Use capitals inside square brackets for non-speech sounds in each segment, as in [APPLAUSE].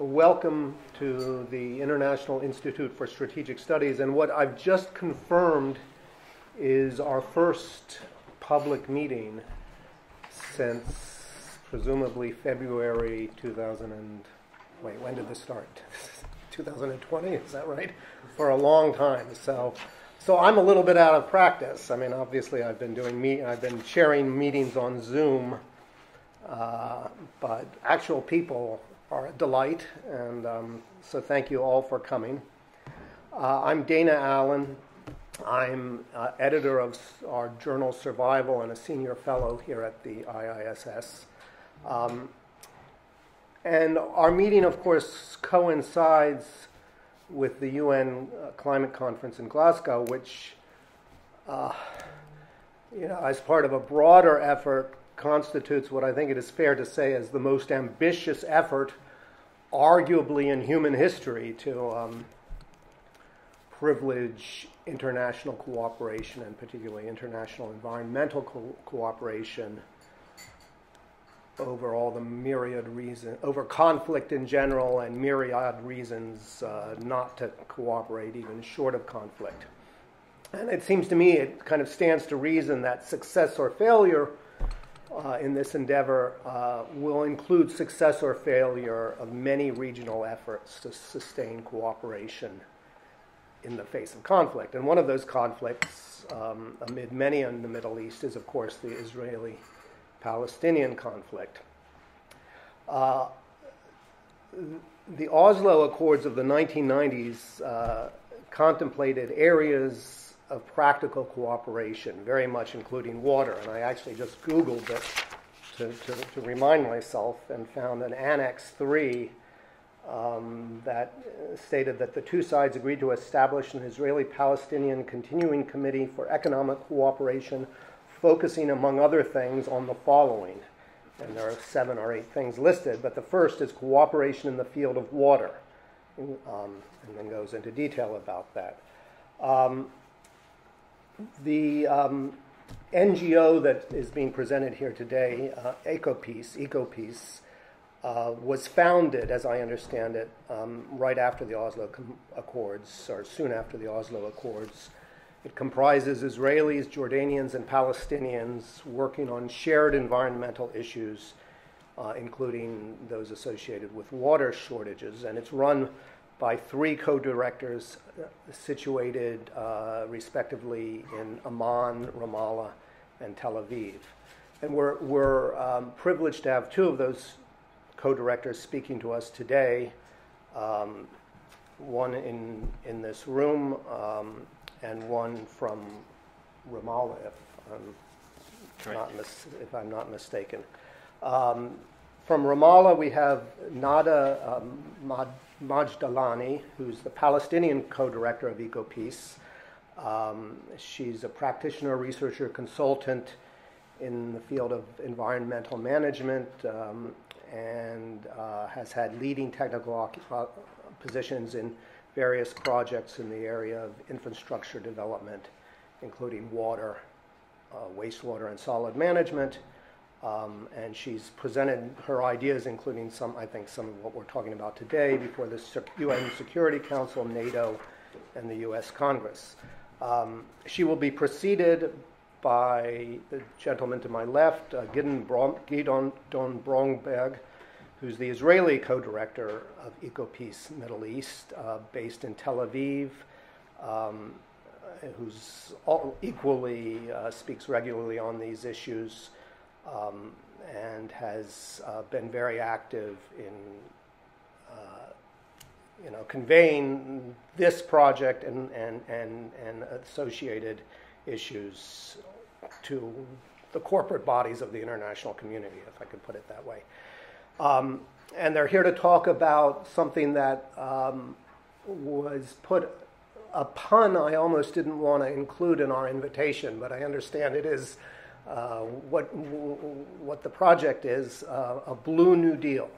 welcome to the International Institute for Strategic Studies. And what I've just confirmed is our first public meeting since presumably February 2000 and wait, when did this start? [LAUGHS] 2020, is that right? For a long time. So, so I'm a little bit out of practice. I mean, obviously, I've been doing meet, I've been sharing meetings on Zoom, uh, but actual people are a delight, and um, so thank you all for coming. Uh, I'm Dana Allin. I'm uh, editor of our journal Survival and a senior fellow here at the IISS. Um, and our meeting, of course, coincides with the UN uh, climate conference in Glasgow, which, uh, you know, as part of a broader effort constitutes what I think it is fair to say is the most ambitious effort, arguably in human history, to um, privilege international cooperation and particularly international environmental co- cooperation over all the myriad reasons, over conflict in general and myriad reasons uh, not to cooperate, even short of conflict. And it seems to me it kind of stands to reason that success or failure uh, in this endeavor uh, will include success or failure of many regional efforts to sustain cooperation in the face of conflict. And one of those conflicts, um, amid many in the Middle East, is, of course, the Israeli Palestinian conflict. Uh, the Oslo Accords of the 1990s uh, contemplated areas of practical cooperation, very much including water. And I actually just Googled it to, to, to remind myself and found an Annex 3 um, that stated that the two sides agreed to establish an Israeli Palestinian Continuing Committee for Economic Cooperation, focusing, among other things, on the following. And there are seven or eight things listed, but the first is cooperation in the field of water, um, and then goes into detail about that. Um, the um, NGO that is being presented here today, uh, EcoPeace, EcoPeace, uh, was founded, as I understand it, um, right after the Oslo Com- Accords, or soon after the Oslo Accords. It comprises Israelis, Jordanians, and Palestinians working on shared environmental issues, uh, including those associated with water shortages. And it's run by three co-directors uh, situated uh, respectively in Amman, Ramallah, and Tel Aviv. And we're, we're um, privileged to have two of those co-directors speaking to us today. Um, one in, in this room um, and one from Ramallah, if I'm, not, mis- if I'm not mistaken. Um, from Ramallah, we have Nada um, Mad- Majdalani, who's the Palestinian co-director of EcoPeace. Um, she's a practitioner, researcher, consultant in the field of environmental management um, and uh, has had leading technical uh, positions in various projects in the area of infrastructure development, including water, uh, wastewater, and solid management. Um, and she's presented her ideas, including some, I think, some of what we're talking about today, before the UN Security Council, NATO, and the US Congress. Um, she will be preceded by the gentleman to my left, uh, Gidon, Gidon Don Bromberg, who's the Israeli co-director of EcoPeace Middle East, uh, based in Tel Aviv, um, who's equally uh, speaks regularly on these issues um, and has uh, been very active in uh, you know conveying this project and, and, and, and associated issues to the corporate bodies of the international community, if I could put it that way. Um, and they're here to talk about something that um, was put a pun I almost didn't want to include in our invitation, but I understand it is uh, what what the project is uh, a blue New Deal.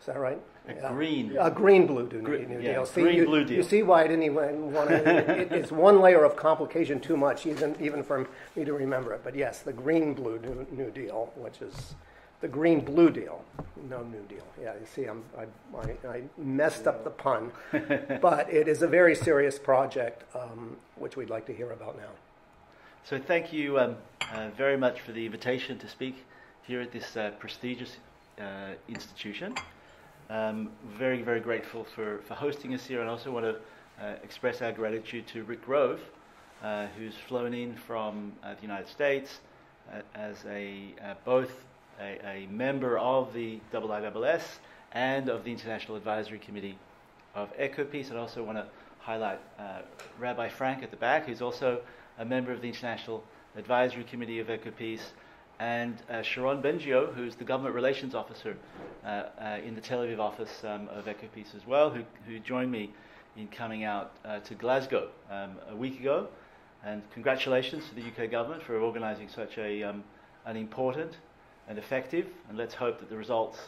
Is that right? A green. A green blue New, green, new yeah, Deal. See, green you, blue deal. You see why I didn't even want to. it, it's one layer of complication too much, even even for me to remember it. But yes, the green blue New, new Deal, which is the Green Blue Deal. No New Deal. Yeah, you see, I'm, I, I, I messed up the pun. [LAUGHS] but it is a very serious project, um, which we'd like to hear about now. So, thank you um, uh, very much for the invitation to speak here at this uh, prestigious uh, institution. Um, very, very grateful for, for hosting us here, and also want to uh, express our gratitude to Rick Grove, uh, who's flown in from uh, the United States as a both a, a, member of the IISS and of the International Advisory Committee of Echo EcoPeace. I also want to highlight Rabbi Frank at the back, who's also a member of the International Advisory Committee of EcoPeace, and uh, Sharon Bengio, who's the Government Relations Officer uh, uh in the Tel Aviv office um, of EcoPeace as well, who, who joined me in coming out uh, to Glasgow um, a week ago. And congratulations to the UK government for organising such a, um, an important and effective. And let's hope that the results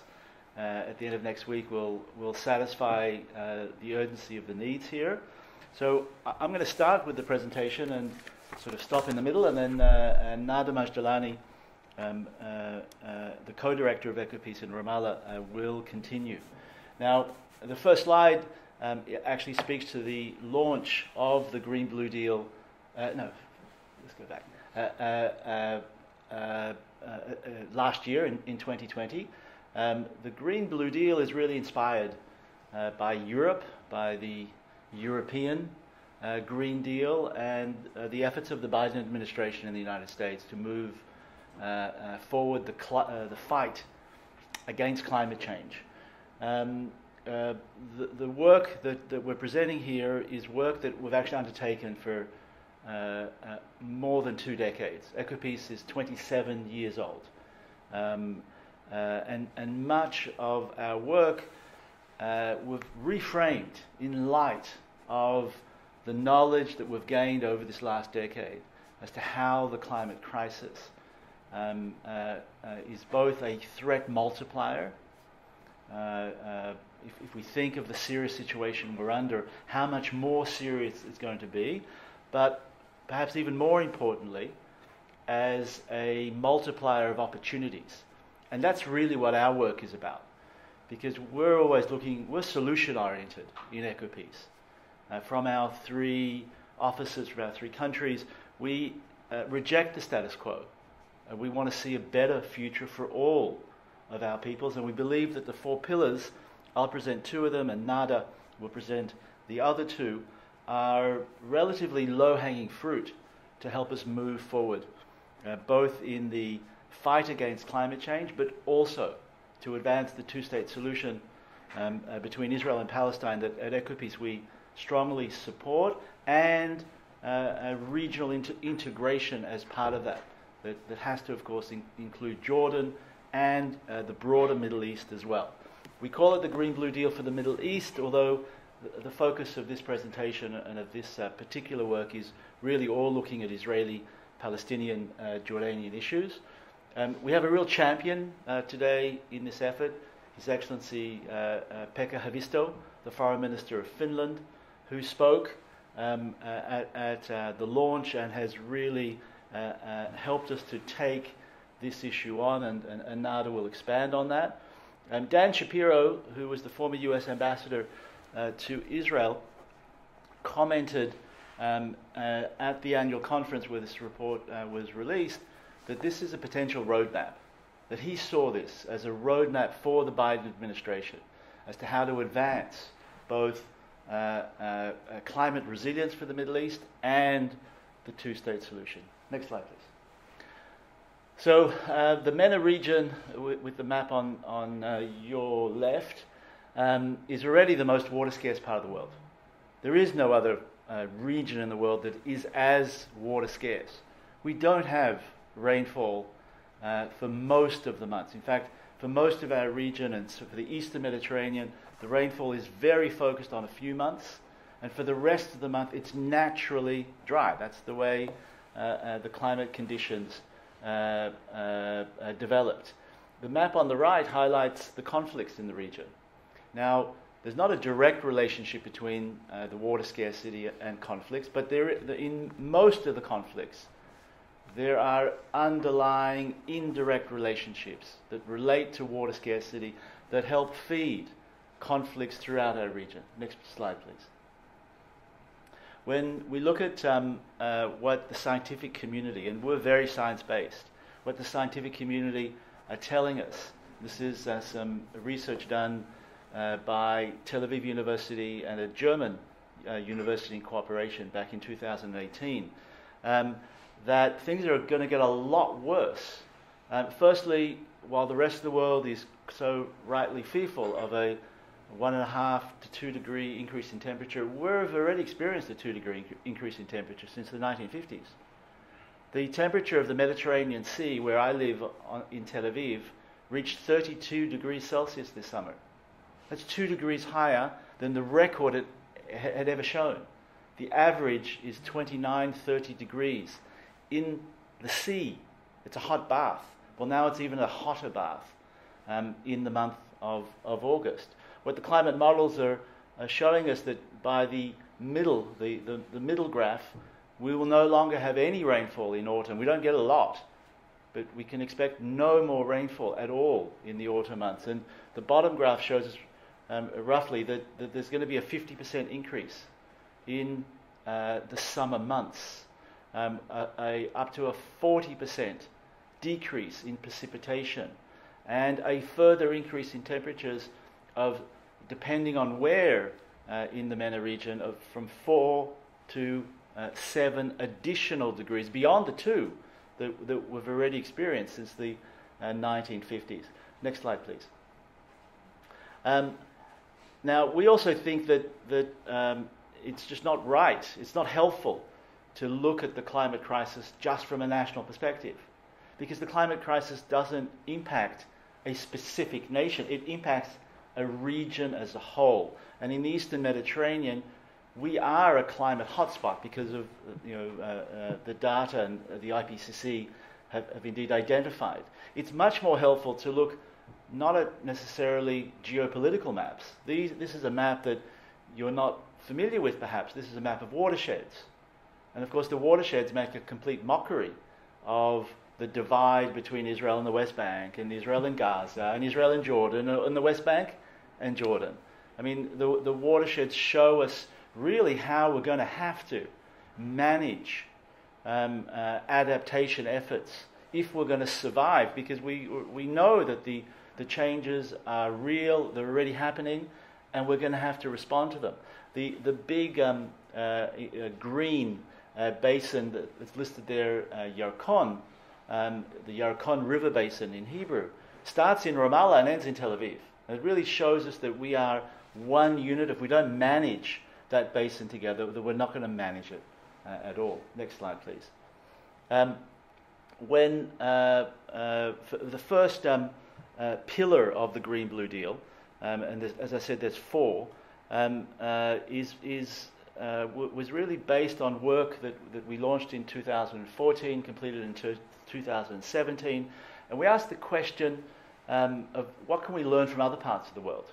uh, at the end of next week will, will satisfy uh, the urgency of the needs here. So I'm going to start with the presentation and sort of stop in the middle, and then uh, Nada Majdalani, um, uh, uh, the co-director of EcoPeace in Ramallah, uh, will continue. Now, the first slide um, actually speaks to the launch of the Green Blue Deal. no, let's go back. Uh, uh, last year in, in 2020. Um, the Green Blue Deal is really inspired uh, by Europe, by the European uh, Green Deal, and uh, the efforts of the Biden administration in the United States to move uh, forward the, cl- the fight against climate change. Um, the, the work that, that we're presenting here is work that we've actually undertaken for uh, uh, more than two decades. EcoPeace is 27 years old. Um, uh, and, and much of our work we've reframed in light of the knowledge that we've gained over this last decade as to how the climate crisis um, uh, uh, is both a threat multiplier. Uh, if, if, we think of the serious situation we're under, how much more serious it's going to be, but perhaps even more importantly, as a multiplier of opportunities. And that's really what our work is about. Because we're always looking, we're solution oriented in EcoPeace. Uh, from our three offices, from our three countries, we uh, reject the status quo. Uh, we want to see a better future for all of our peoples, and we believe that the four pillars, I'll present two of them, and Nada will present the other two, are relatively low hanging fruit to help us move forward, uh, both in the fight against climate change, but also to advance the two state solution um, uh, between Israel and Palestine that at EcoPeace we strongly support, and uh, regional inter- integration as part of that. That, that has to, of course, in- include Jordan and uh, the broader Middle East as well. We call it the Green Blue Deal for the Middle East, although the, focus of this presentation and of this uh, particular work is really all looking at Israeli, Palestinian, uh, Jordanian issues. Um, we have a real champion uh, today in this effort, His Excellency uh, Pekka Haavisto, the Foreign Minister of Finland, who spoke um, uh, at, at the launch and has really helped us to take this issue on, and, and, and Nada will expand on that. Um, Dan Shapiro, who was the former US ambassador uh, to Israel commented um, uh, at the annual conference where this report uh, was released that this is a potential roadmap, that he saw this as a roadmap for the Biden administration as to how to advance both uh, uh, uh, climate resilience for the Middle East and the two state solution. Next slide, please. So, the MENA region, with, the map on, on your left, um, is already the most water scarce part of the world. There is no other uh, region in the world that is as water scarce. We don't have rainfall uh, for most of the months. In fact, for most of our region and for the eastern Mediterranean, the rainfall is very focused on a few months, and for the rest of the month, it's naturally dry. That's the way uh, uh the climate conditions uh, uh, developed. The map on the right highlights the conflicts in the region. Now, there's not a direct relationship between uh, the water scarcity and conflicts, but there, in most of the conflicts, there are underlying indirect relationships that relate to water scarcity that help feed conflicts throughout our region. Next slide, please. When we look at um, uh, what the scientific community, and we're very science based, what the scientific community are telling us, this is uh, some research done uh, by Tel Aviv University and a German uh, university in cooperation back in 2018, um, that things are going to get a lot worse. Um, firstly, while the rest of the world is so rightly fearful of a one and a half to two degree increase in temperature, we've already experienced a two degree increase in temperature since the 1950s. The temperature of the Mediterranean Sea, where I live on, in Tel Aviv, reached 32 degrees Celsius this summer. That's two degrees higher than the record it had ever shown. The average is 29, 30 degrees. In the sea, it's a hot bath. Well, now it's even a hotter bath um, in the month of, of August. What the climate models are, are showing us that by the middle, the, the, the middle graph, we will no longer have any rainfall in autumn. We don't get a lot, but we can expect no more rainfall at all in the autumn months. And the bottom graph shows us um, roughly that, that, there's going to be a 50% increase in uh, the summer months, um, a, a, up to a 40% decrease in precipitation, and a further increase in temperatures of, depending on where uh, in the MENA region, of from 4 to uh, 7 additional degrees beyond the two that, that we've already experienced since the 1950s. Uh, Next slide, please. Um, now, we also think that, that um, it's just not right, it's not helpful to look at the climate crisis just from a national perspective. Because the climate crisis doesn't impact a specific nation, it impacts a region as a whole. And in the Eastern Mediterranean, we are a climate hotspot because of you know, uh, uh, the data and the IPCC have, have indeed identified. It's much more helpful to look not at necessarily geopolitical maps. These, this is a map that you're not familiar with, perhaps. This is a map of watersheds. And of course, the watersheds make a complete mockery of the divide between Israel and the West Bank, and Israel and Gaza, and Israel and Jordan, and the West Bank and Jordan. I mean, the, the watersheds show us really how we're going to have to manage um, uh, adaptation efforts if we're going to survive, because we, we know that the the changes are real, they're already happening, and we're going to have to respond to them. The, the big um, uh, uh, green uh, basin that's listed there, uh, Yarkon, um, the Yarkon River Basin in Hebrew, starts in Ramallah and ends in Tel Aviv. It really shows us that we are one unit. If we don't manage that basin together, that we're not going to manage it uh, at all. Next slide, please. Um, when uh, uh, the first um, uh, pillar of the Green Blue Deal, um, and as I said, there's four, um, uh, is, is, uh, was really based on work that, that we launched in 2014, completed in 2017, and we asked the question um, of what can we learn from other parts of the world?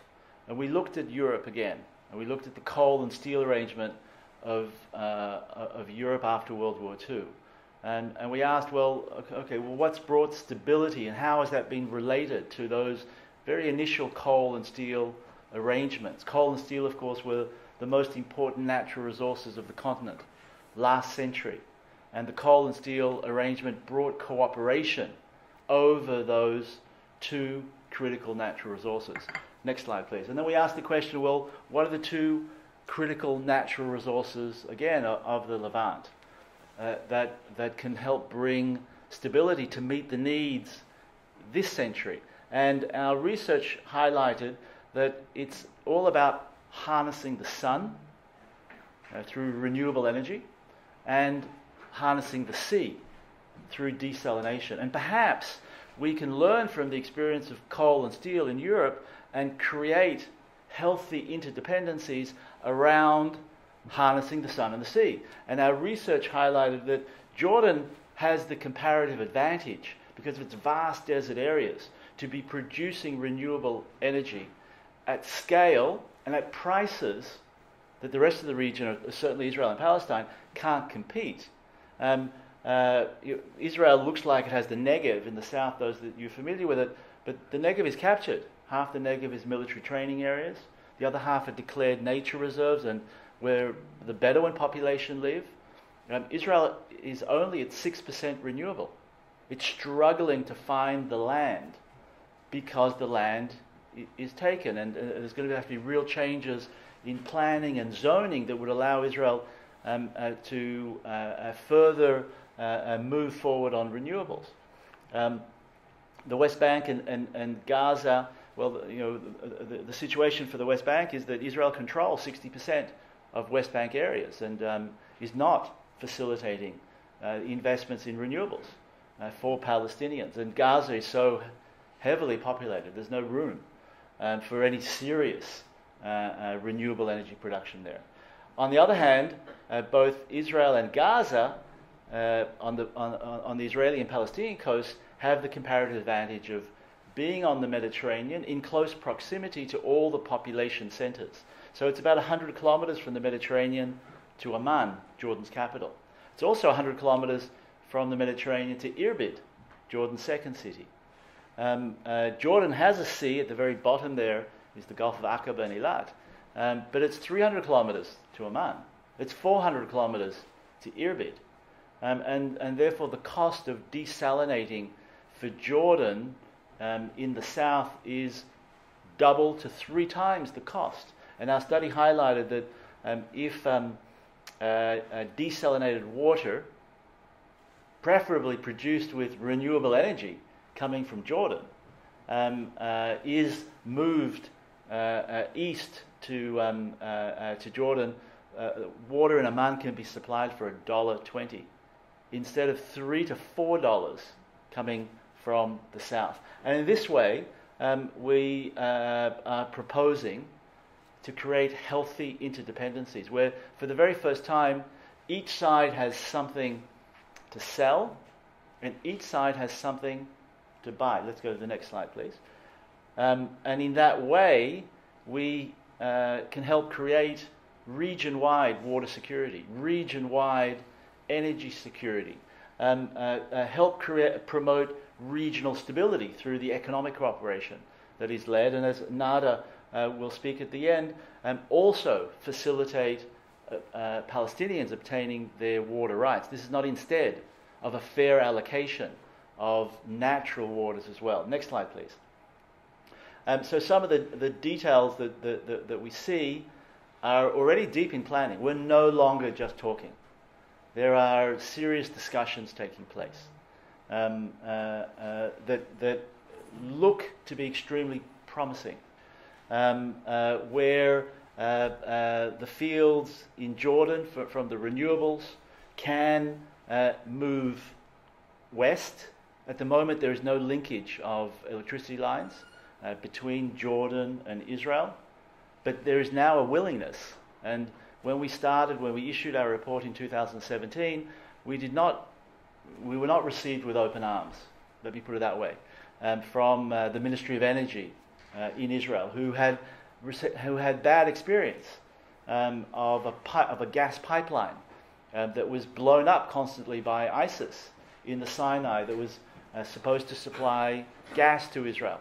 And we looked at Europe again, and we looked at the coal and steel arrangement of, uh, of Europe after World War II. And, and we asked, well, okay, well, what's brought stability and how has that been related to those very initial coal and steel arrangements? Coal and steel, of course, were the most important natural resources of the continent last century. And the coal and steel arrangement brought cooperation over those two critical natural resources. Next slide, please. And then we asked the question well, what are the two critical natural resources, again, of the Levant? uh, that, that can help bring stability to meet the needs this century. And our research highlighted that it's all about harnessing the sun uh, through renewable energy and harnessing the sea through desalination. And perhaps we can learn from the experience of coal and steel in Europe and create healthy interdependencies around harnessing the sun and the sea. And our research highlighted that Jordan has the comparative advantage because of its vast desert areas to be producing renewable energy at scale and at prices that the rest of the region, certainly Israel and Palestine, can't compete. Um, uh, Israel looks like it has the Negev in the south, those that you're familiar with it, but the Negev is captured. Half the Negev is military training areas, the other half are declared nature reserves and where the Bedouin population live. Um, Israel is only at 6% renewable. It's struggling to find the land because the land is taken, and uh, there's going to have to be real changes in planning and zoning that would allow Israel um, uh, to uh, uh further uh, uh, move forward on renewables. Um, the West Bank and, and, and Gaza, well, you know, the, the, situation for the West Bank is that Israel controls 60% of West Bank areas and um, is not facilitating investments in renewables for Palestinians. And Gaza is so heavily populated, there's no room um, for any serious uh, uh, renewable energy production there. On the other hand, uh, both Israel and Gaza, uh, on, the, on, on the Israeli and Palestinian coast, have the comparative advantage of being on the Mediterranean in close proximity to all the population centers. So it's about 100 kilometers from the Mediterranean to Amman, Jordan's capital. It's also 100 kilometers from the Mediterranean to Irbid, Jordan's second city. Um, uh, Jordan has a sea at the very bottom there, is the Gulf of Aqaba and Eilat, um, but it's 300 kilometers to Amman. It's 400 kilometers to Irbid. Um, and, and therefore, the cost of desalinating for Jordan um, in the south is double to three times the cost. And our study highlighted that um, if uh, uh, desalinated water, preferably produced with renewable energy, coming from Jordan um, uh, is moved uh, uh east to, um, uh, to Jordan, water in Amman can be supplied for $1.20 instead of 3 to $4 coming from the south. And in this way, um, we are proposing to create healthy interdependencies where, for the very first time, each side has something to sell and each side has something to buy. Let's go to the next slide, please. Um, and in that way, we uh, can help create region wide water security, region wide energy security, um, uh, uh, help create, promote regional stability through the economic cooperation that is led, and as Nada uh, will speak at the end, um, also facilitate uh, uh, Palestinians obtaining their water rights. This is not instead of a fair allocation of natural waters as well. Next slide, please. Um, so some of the, the details that, that, that, we see are already deep in planning. We're no longer just talking. There are serious discussions taking place um, uh, uh, that, that look to be extremely promising, um, uh, where uh, uh, the fields in Jordan for, from the renewables can uh, move west at the moment, there is no linkage of electricity lines between Jordan and Israel, but there is now a willingness. And when we started, when we issued our report in 2017, we did not, we were not received with open arms. Let me put it that way. Um, from uh, the Ministry of Energy uh, in Israel, who had who had bad experience um, of a pi- of a gas pipeline uh, that was blown up constantly by ISIS in the Sinai that was uh, supposed to supply gas to Israel.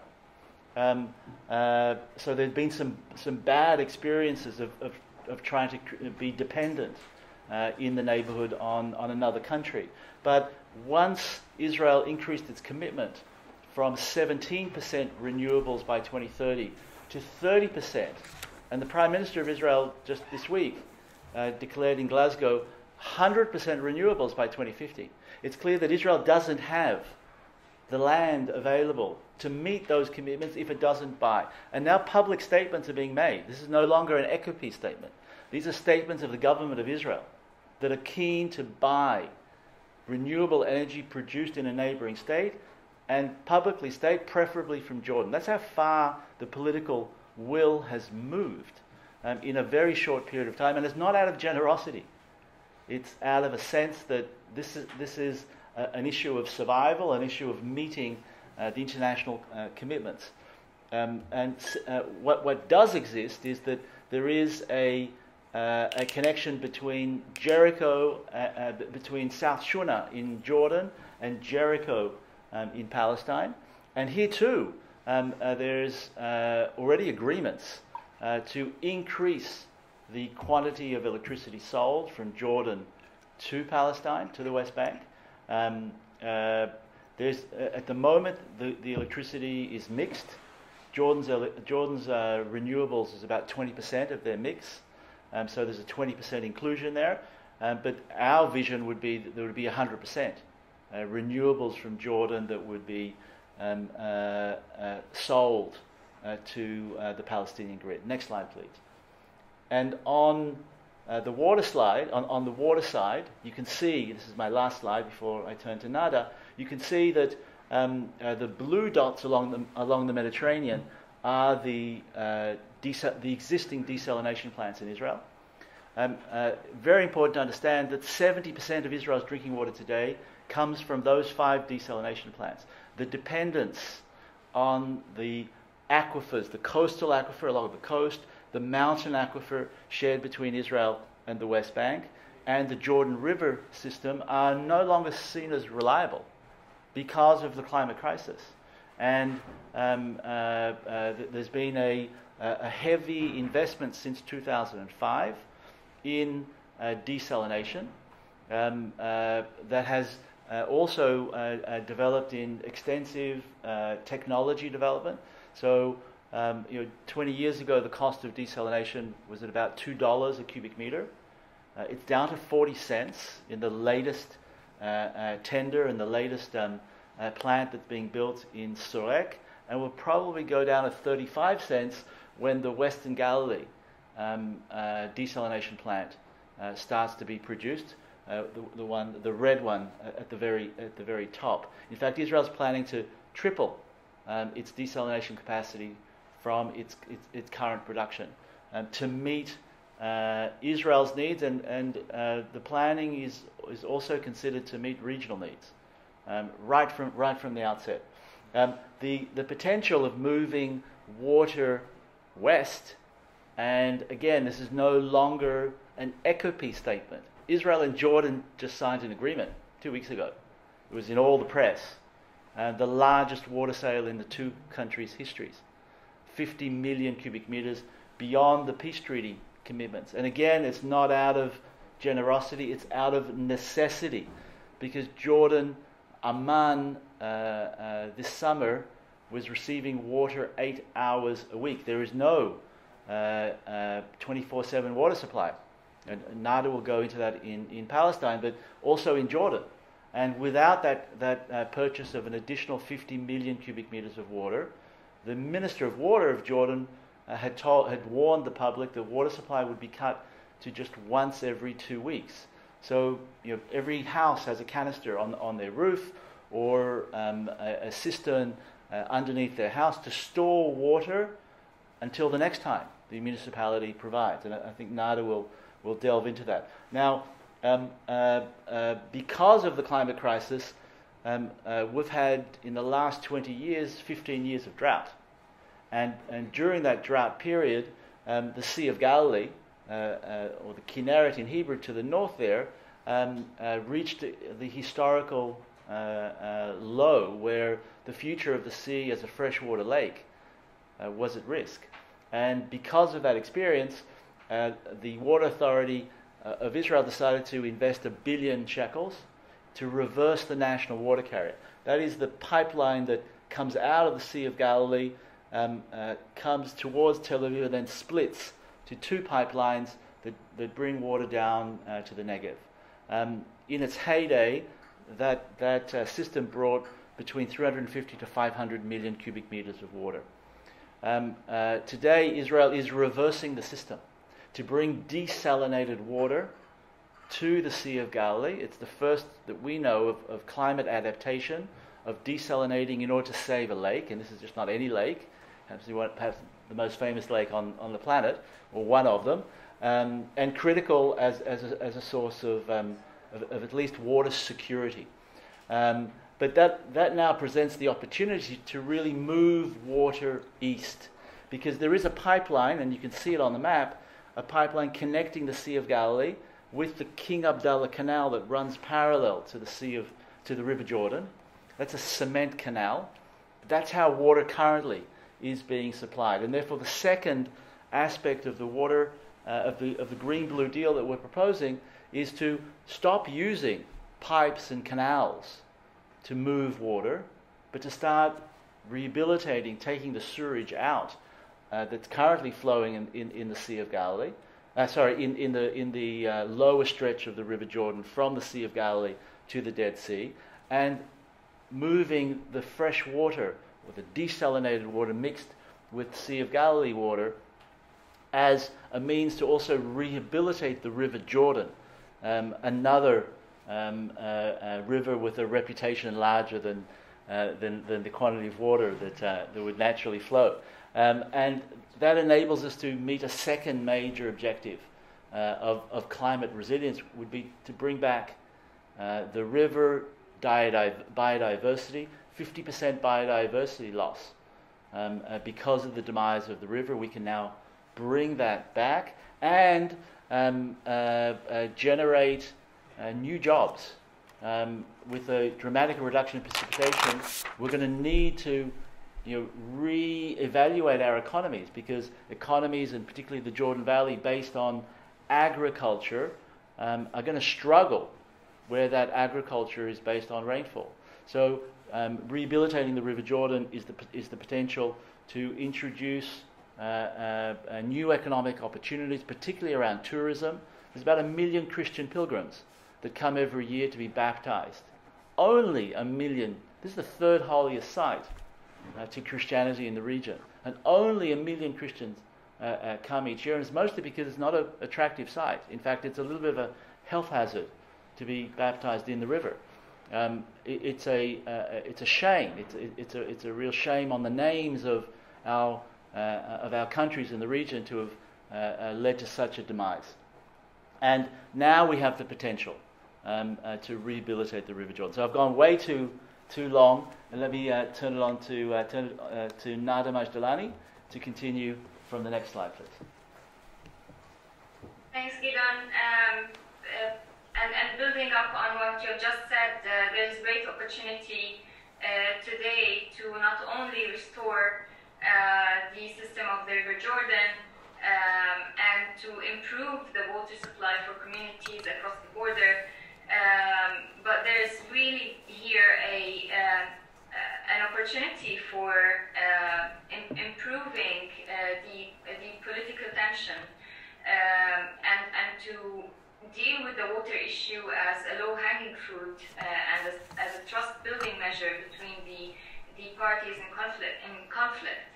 Um, uh, so there'd been some, some bad experiences of, of, of trying to be dependent uh, in the neighborhood on, on another country. But once Israel increased its commitment from 17% renewables by 2030 to 30%, and the Prime Minister of Israel just this week uh, declared in Glasgow 100% renewables by 2050, it's clear that Israel doesn't have the land available to meet those commitments if it doesn't buy. And now public statements are being made. This is no longer an EcoPeace statement. These are statements of the government of Israel that are keen to buy renewable energy produced in a neighboring state and publicly state, preferably from Jordan. That's how far the political will has moved um, in a very short period of time. And it's not out of generosity, it's out of a sense that this is, this is an issue of survival, an issue of meeting uh, the international uh, commitments. Um, and uh, what, what does exist is that there is a, a connection between Jericho, between South Shuna in Jordan and Jericho um, in Palestine. And here too, um, uh, there's uh, already agreements uh, to increase the quantity of electricity sold from Jordan to Palestine, to the West Bank. Um, there's, at the moment, the, the electricity is mixed. Jordan's, Jordan's renewables is about 20% of their mix. Um, so there's a 20% inclusion there. Um, but our vision would be that there would be 100% uh, renewables from Jordan that would be um, uh, uh, sold uh, to uh, the Palestinian grid. Next slide, please. And on uh, the water slide, on, on the water side, you can see, this is my last slide before I turn to Nada, you can see that um, the blue dots along the, along the Mediterranean are the desal- the existing desalination plants in Israel. Um, uh, very important to understand that 70% of Israel's drinking water today comes from those five desalination plants. The dependence on the aquifers, the coastal aquifer along the coast, the mountain aquifer shared between Israel and the West Bank, and the Jordan River system are no longer seen as reliable because of the climate crisis. And um, uh, uh, there's been a a heavy investment since 2005 in uh, desalination um, uh, that has uh, also uh, developed in extensive technology development. So, um, you know, 20 years ago, the cost of desalination was at about $2 a cubic meter. it's down to 40 cents in the latest tender and the latest um, plant that's being built in Sorek, and will probably go down to 35 cents when the Western Galilee um, uh, desalination plant uh, starts to be produced, uh, the, the, one, the red one at the very at the very top. In fact, Israel is planning to triple um, its desalination capacity from its its, its current production um, to meet uh, Israel's needs, and and uh, the planning is is also considered to meet regional needs, um, right from right from the outset. Um, the the potential of moving water west. And again, this is no longer an EcoPeace statement. Israel and Jordan just signed an agreement two weeks ago. It was in all the press. And the largest water sale in the two countries' histories. 50 million cubic meters beyond the peace treaty commitments. And again, it's not out of generosity, it's out of necessity. Because Jordan, Amman, uh, uh, this summer was receiving water eight hours a week. There is no uh, uh, 24 uh, 7 water supply. And Nada will go into that in, in Palestine, but also in Jordan. And without that, that uh, purchase of an additional 50 million cubic meters of water, the Minister of Water of Jordan uh, had, told, had warned the public that water supply would be cut to just once every two weeks. So you know, every house has a canister on, on their roof or um, a, a, cistern uh, underneath their house to store water until the next time the municipality provides. And I, I think Nada will, will delve into that. Now, um, uh, uh, because of the climate crisis, um, uh, we've had in the last 20 years 15 years of drought. And, and during that drought period, um, the Sea of Galilee, uh, uh, or the Kinneret in Hebrew to the north there, um, reached the historical low where the future of the sea as a freshwater lake uh, was at risk. And because of that experience, uh, the Water Authority uh, of Israel decided to invest a billion shekels to reverse the national water carrier. That is the pipeline that comes out of the Sea of Galilee, um, uh, comes towards Tel Aviv, and then splits to two pipelines that, that bring water down uh, to the Negev. Um, in its heyday, that, that uh, system brought between 350 to 500 million cubic meters of water. Um, uh, today, Israel is reversing the system to bring desalinated water to the Sea of Galilee. It's the first that we know of, of climate adaptation, of desalinating in order to save a lake, and this is just not any lake, perhaps, perhaps the most famous lake on, on the planet, or one of them, um, and critical as, as, a, as a source of, um, of, of, at least water security. Um, but that, that now presents the opportunity to really move water east because there is a pipeline, and you can see it on the map, a pipeline connecting the Sea of Galilee with the King Abdullah Canal that runs parallel to the Sea of to the River Jordan. That's a cement canal. That's how water currently is being supplied, and therefore the second aspect of the water uh, of the of the green blue deal that we're proposing is to stop using pipes and canals to move water, but to start rehabilitating, taking the sewage out uh, that's currently flowing in, in, in, the Sea of Galilee. Uh, sorry, in, in the, in the uh, lower stretch of the River Jordan from the Sea of Galilee to the Dead Sea, and moving the fresh water or the desalinated water mixed with Sea of Galilee water as a means to also rehabilitate the River Jordan, um, another um, uh, uh, river with a reputation larger than, uh, than, than, the quantity of water that, uh, that would naturally flow. Um, and that enables us to meet a second major objective uh, of, of climate resilience, would be to bring back uh, the river biodiversity, 50% biodiversity loss. Um, because of the demise of the river, we can now bring that back and um, generate uh, new jobs. Um, with a dramatic reduction in precipitation, we're going to need to you know, re-evaluate our economies because economies, and particularly the Jordan Valley, based on agriculture, um, are going to struggle where that agriculture is based on rainfall. So, um, rehabilitating the River Jordan is the, is the potential to introduce uh, uh, new economic opportunities, particularly around tourism. There's about a million Christian pilgrims that come every year to be baptized. Only a million. This is the third holiest site uh, to Christianity in the region. And only a million Christians uh, uh, come each year. And it's mostly because it's not an attractive site. In fact, it's a little bit of a health hazard to be baptized in the river. Um, it, it's, a, uh, it's a shame. It's, it, it's, a, it's a real shame on the names of our, uh, of our countries in the region to have uh, led to such a demise. And now we have the potential um, to rehabilitate the River Jordan. So I've gone way too too long, and let me uh, turn it on to uh, turn uh, to Nada Majdalani to continue from the next slide, please. Thanks, Gidon. Um, uh, and, and building up on what you just said, uh, there is great opportunity today to not only restore the system of the River Jordan um, and to improve the water supply for communities across the border, um, but there's really here a uh, an opportunity for uh, in, improving uh, the the political tension um, and and to deal with the water issue as a low-hanging fruit uh, and as, as, a trust-building measure between the the parties in conflict in conflict,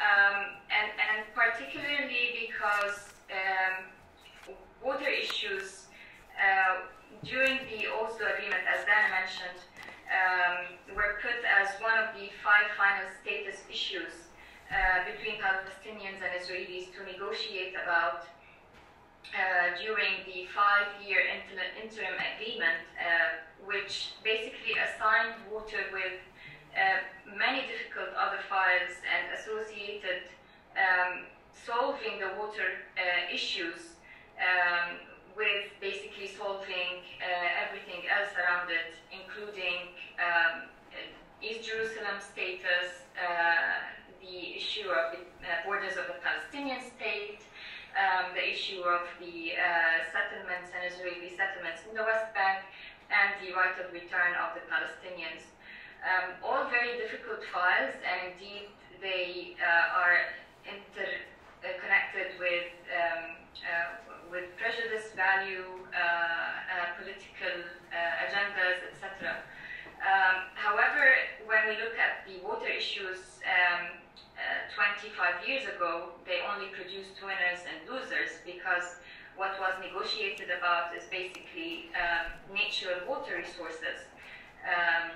um, and and particularly because um, water issues. Uh, during the Oslo Agreement, as Dana mentioned, um, were put as one of the five final status issues uh, between Palestinians and Israelis to negotiate about uh, during the five-year interim agreement, uh, which basically assigned water with uh, many difficult other files and associated um, solving the water uh, issues um, with basically solving uh, everything else around it, including um, East Jerusalem status, uh, the issue of the uh, borders of the Palestinian state, um, the issue of the uh, settlements and Israeli settlements in the West Bank, and the right of return of the Palestinians. Um, all very difficult files, and indeed they uh, are interconnected with um, with prejudice, value, uh, uh, political uh, agendas, etc. Um, however, when we look at the water issues um, 25 years ago, they only produced winners and losers because what was negotiated about is basically um, natural water resources um,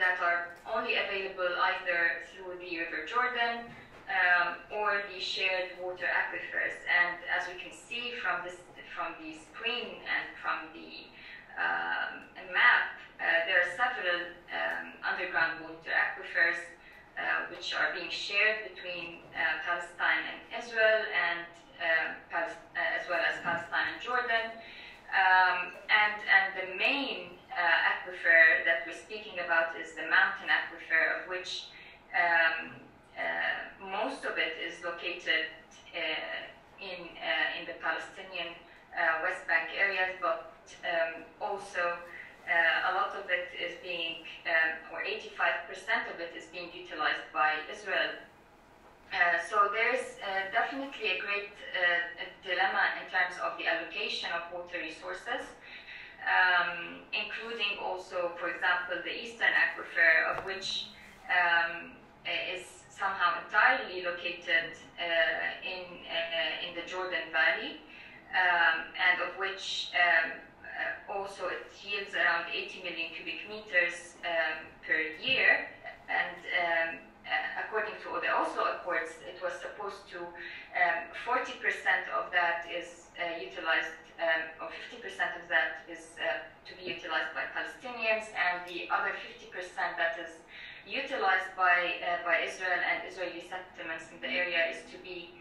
that are only available either through the River Jordan um, or the shared water aquifers. And as we can see from this, from the screen and from the um, map, uh, there are several um, underground water aquifers uh, which are being shared between uh, Palestine and Israel and as well as Palestine and Um, and, and the main uh, aquifer that we're speaking about is the mountain aquifer, of which um, uh, most of it is located uh, in, uh, in the Palestinian uh, West Bank areas, but um, also uh, a lot of it is being, um, or 85% of it is being utilized by Israel. Uh, so there's uh, definitely a great uh, dilemma in terms of the allocation of water resources, um, including also, for example, the eastern aquifer, of which um, is somehow entirely located uh, in, uh, in the Jordan Valley, um, and of which um, also it yields around 80 million cubic meters um, per year, and um, uh, according to the Oslo Accords, it was supposed to 40% um, of that is uh, utilized, um, or 50% of that is uh, to be utilized by Palestinians, and the other 50% that is utilized by uh, by Israel and Israeli settlements in the area is to be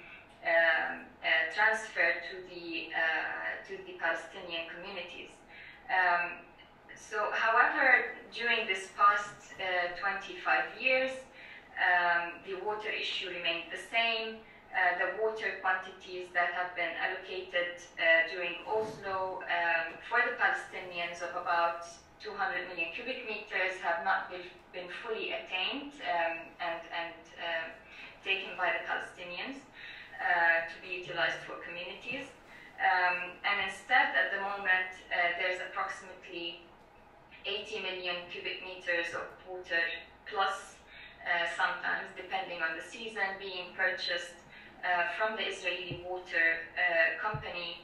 um, uh, transferred to the uh, to the Palestinian communities. Um, so, however, during this past uh, 25 years, um, the water issue remained the same. Uh, the water quantities that have been allocated uh, during Oslo um, for the Palestinians of about 200 million cubic meters have not been, fully attained um, and, and uh, taken by the Palestinians uh, to be utilized for communities. Um, and instead, at the moment, uh, there's approximately 80 million cubic meters of water plus uh, sometimes, depending on the season, being purchased uh, from the Israeli water uh, company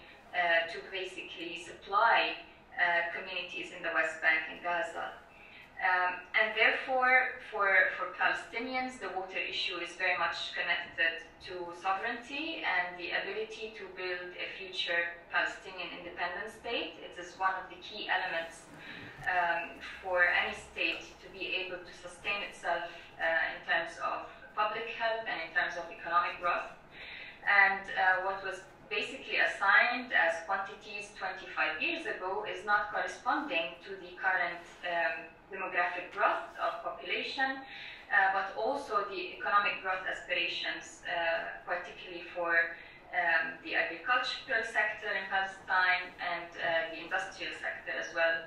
to basically supply uh, communities in the West Bank and Gaza. Um, and therefore, for, for Palestinians, the water issue is very much connected to sovereignty and the ability to build a future Palestinian independent state. It is one of the key elements um, for any state to be able to sustain itself uh, in terms of public health and in terms of economic growth. And uh, what was basically assigned as quantities 25 years ago is not corresponding to the current um, demographic growth of population, uh, but also the economic growth aspirations, uh, particularly for um, the agricultural sector in Palestine and uh, the industrial sector as well.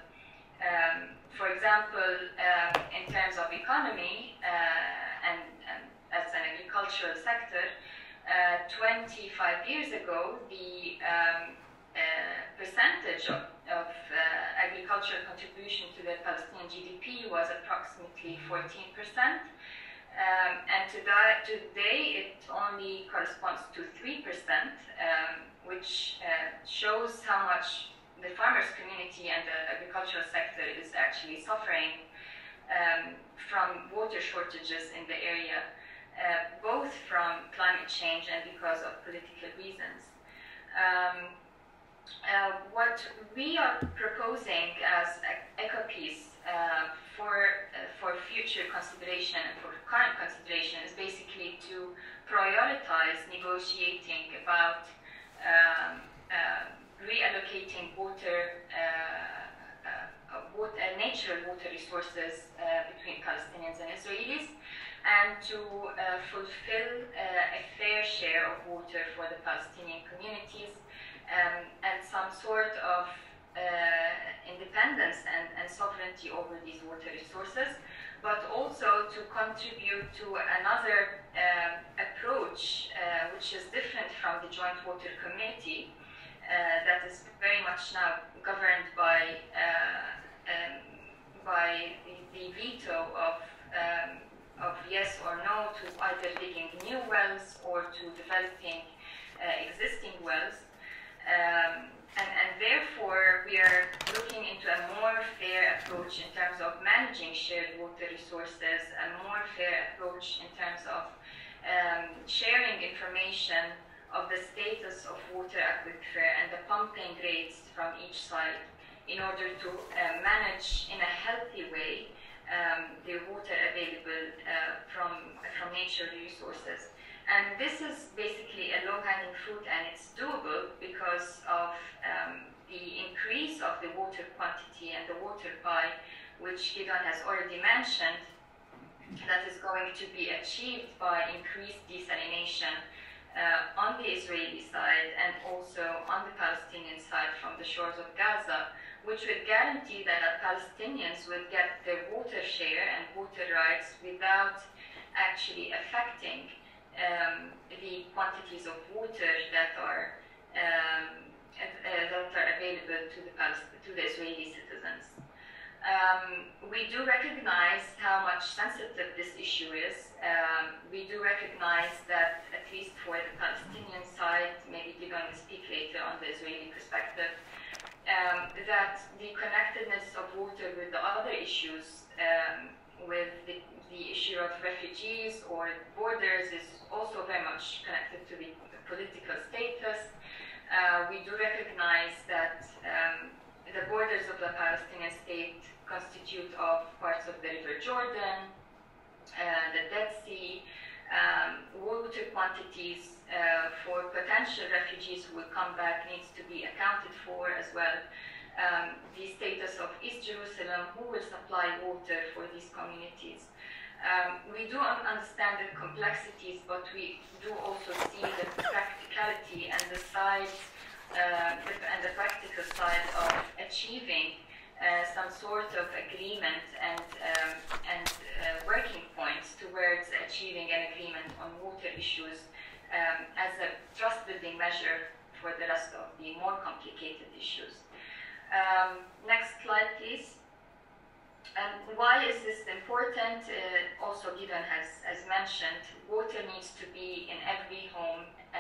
Um, for example, um, in terms of economy uh, and, and, as an agricultural sector, uh, 25 years ago, the um, uh, percentage of, of uh, agricultural contribution to the Palestinian GDP was approximately 14%. Um, and today, today, it only corresponds to 3%, um, which shows how much the farmers' community and the agricultural sector is actually suffering um, from water shortages in the area, uh, both from climate change and because of political reasons. Um, uh, what we are proposing as EcoPeace uh, for, uh, for future consideration and for current consideration is basically to prioritize negotiating about um, uh, reallocating water, uh, water natural water resources between Palestinians and Israelis to fulfill a fair share of water for the Palestinian communities um, and some sort of uh, independence and, and, sovereignty over these water resources, but also to contribute to another uh, approach uh, which is different from the Joint Water Committee uh, that is very much now governed by, uh, um, by the, the, veto of, um, of yes or no to either digging new wells or to developing uh, existing wells. Um, and, and, therefore, we are looking into a more fair approach in terms of managing shared water resources, a more fair approach in terms of um, sharing information of the status of water aquifer and the pumping rates from each site in order to uh, manage in a healthy way um, the water available uh, from, from natural resources. And this is basically a low-hanging fruit and it's doable because of um, the increase of the water quantity and the water pie, which Gidon has already mentioned, that is going to be achieved by increased desalination uh, on the Israeli side and also on the Palestinian side from the shores of Gaza which would guarantee that the Palestinians would get their water share and water rights without actually affecting um, the quantities of water that are um, uh, that are available to the to the Israeli citizens. Um, we do recognize how much sensitive this issue is. Um, we do recognize that, at least for the Palestinian side, maybe going to speak later on the Israeli perspective, um, that the connectedness of water with the other issues, um, with the, the, issue of refugees or borders, is also very much connected to the political status. Uh, we do recognize that um, the borders of the Palestinian state constitute of parts of the River Jordan, uh, the Dead Sea, um, water quantities uh, for potential refugees who will come back needs to be accounted for as well. Um, the status of East Jerusalem, who will supply water for these communities. Um, we do understand the complexities, but we do also see the practicality and the sides uh, and the practical side of achieving uh, some sort of agreement and, um, and uh, working points towards achieving an agreement on water issues um, as a trust building measure for the rest of the more complicated issues. Um, next slide, please. And why is this important? Uh, also, Gidon has, has mentioned water needs to be in every home uh,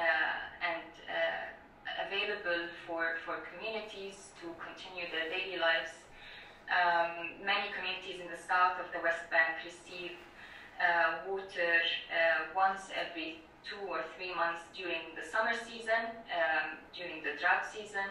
and uh, available for, for communities to continue their daily lives um, many communities in the south of the West Bank receive uh, water uh, once every two or three months during the summer season, um, during the drought season.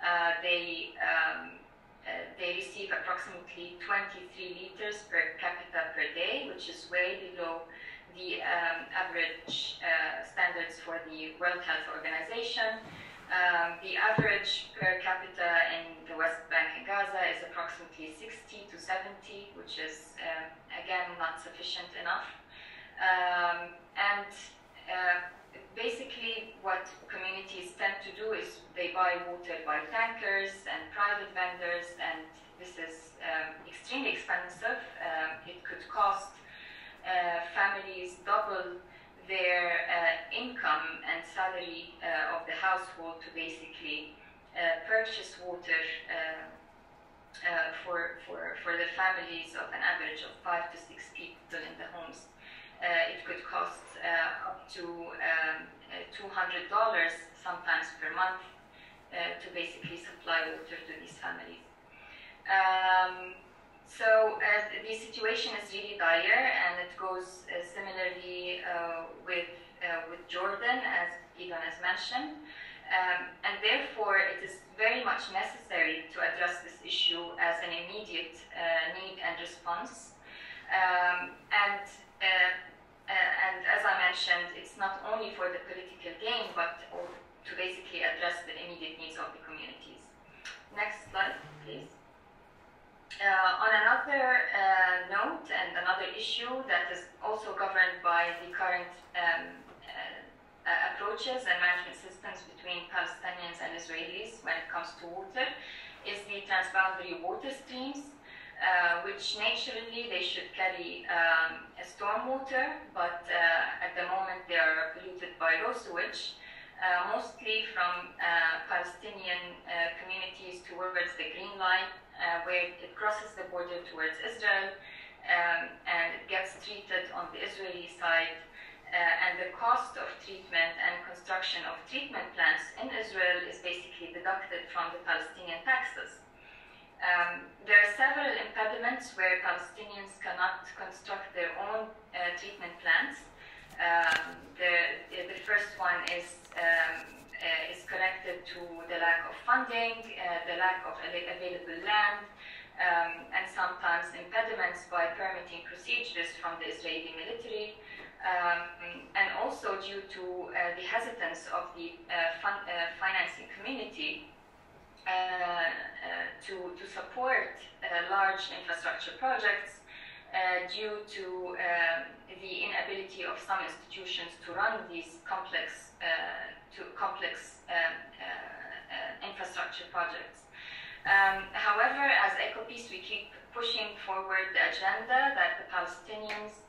Uh, they um, uh, they receive approximately 23 liters per capita per day, which is way below the um, average uh, standards for the World Health Organization. Um, the average per capita in the West Bank and Gaza is approximately 60 to 70, which is, uh, again, not sufficient enough. Um, and uh, basically, what communities tend to do is they buy water by tankers and private vendors, and this is um, extremely expensive. Um, it could cost uh, families double their uh, income and salary uh, of the household to basically uh, purchase water uh, uh, for, for, for the families of an average of five to six people in the homes. It could cost up to um, $200 sometimes per month to basically supply water to these families. Um, so uh, the situation is really dire, and it goes uh, similarly uh, with uh, with Jordan, as Gidon has mentioned. Um, and therefore, it is very much necessary to address this issue as an immediate uh, need and response. Um, and and as I mentioned, it's not only for the political gain, but to basically address the immediate needs of the communities. Next slide, please. Uh, on another uh, note and another issue that is also governed by the current um, uh, approaches and management systems between Palestinians and Israelis when it comes to water is the transboundary water streams, uh, which naturally they should carry um, stormwater, but uh, at the moment they are polluted by raw sewage. Uh, mostly from Palestinian communities towards the Green Line uh, where it crosses the border towards Israel um, and it gets treated on the Israeli side. Uh, and the cost of treatment and construction of treatment plants in Israel is basically deducted from the Palestinian taxes. Um, there are several impediments where Palestinians cannot construct their own uh, treatment plants. Um, the, the first one is um, uh, is connected to the lack of funding, uh, the lack of available land, um, and sometimes impediments by permitting procedures from the Israeli military, um, and also due to uh, the hesitance of the uh, uh, financing community to, to support large infrastructure projects due to um, the inability of some institutions to run these complex, to complex um, infrastructure projects. Um, however, as EcoPeace, we keep pushing forward the agenda that the Palestinians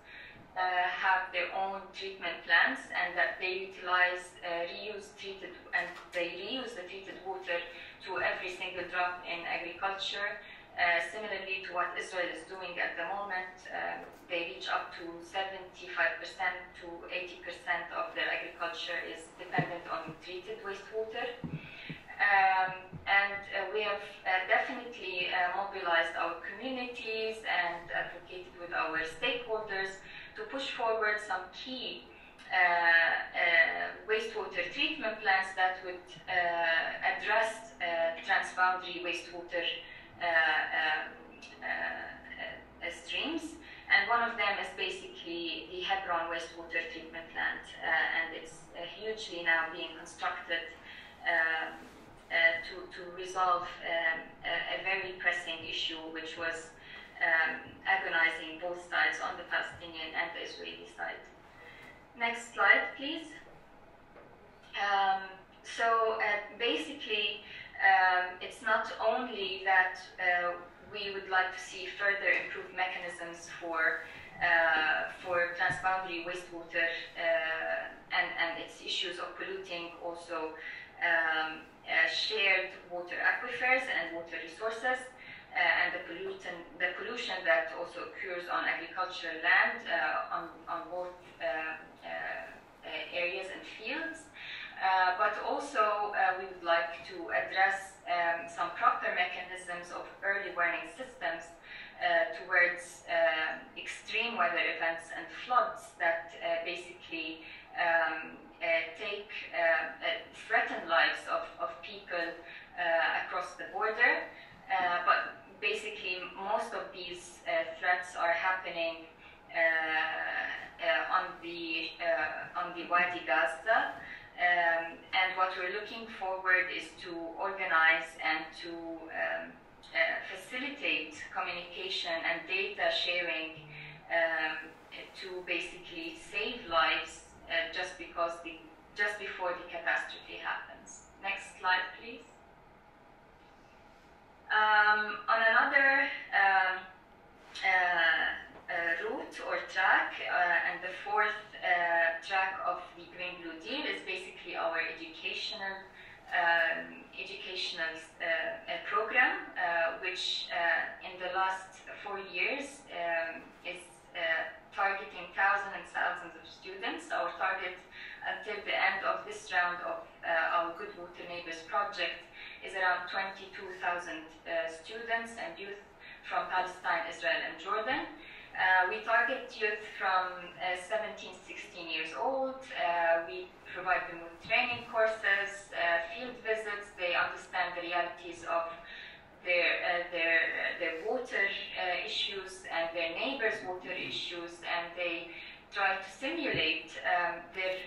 uh, have their own treatment plants and that they utilize uh, reuse treated and they reuse the treated water to every single drop in agriculture. Uh, similarly to what Israel is doing at the moment, um, they reach up to 75% to 80% of their agriculture is dependent on treated wastewater. Um, and uh, we have uh, definitely uh, mobilized our communities and advocated with our stakeholders to push forward some key uh, uh, Uh, uh, wastewater treatment plants that would uh, address uh, transboundary wastewater streams. And one of them is basically the Hebron wastewater treatment plant, and it's hugely now being constructed. Uh, to, to resolve um, a, a, very pressing issue, which was um, agonizing both sides on the Palestinian and the Israeli side. Next slide, please. Um, so uh, basically, um, it's not only that uh, we would like to see further improved mechanisms for uh, for transboundary wastewater uh, and, and its issues of polluting also um, uh, shared water aquifers and water resources, and the pollution, the pollution that also occurs on agricultural land uh, on, on both areas and fields. Uh, but also, uh, we would like to address um, some proper mechanisms of early warning systems uh, towards um, extreme weather events and floods that basically um, uh, take uh, uh, threaten lives of, of people across the border. but basically, most of these threats are happening on the on the Wadi Gaza. Um, and what we're looking forward is to organize and to um, uh, facilitate communication and data sharing um, to basically save lives uh, just because the just before the catastrophe happens. Next slide, please. Um, on another um, uh, uh, route or track, uh, and the fourth track of the Green Blue Deal is basically our educational um, educational program, which in the last four years um, is targeting thousands and thousands of students. Our target until the end of this round of uh, our Good Water Neighbors project is around 22,000 uh, students and youth from Palestine, Israel, and Jordan. Uh, we target youth from uh, 17, 16 years old. Uh, we provide them with training courses, uh, field visits. They understand the realities of their, uh, their, their water issues and their neighbors' water issues, and they try to simulate um, their,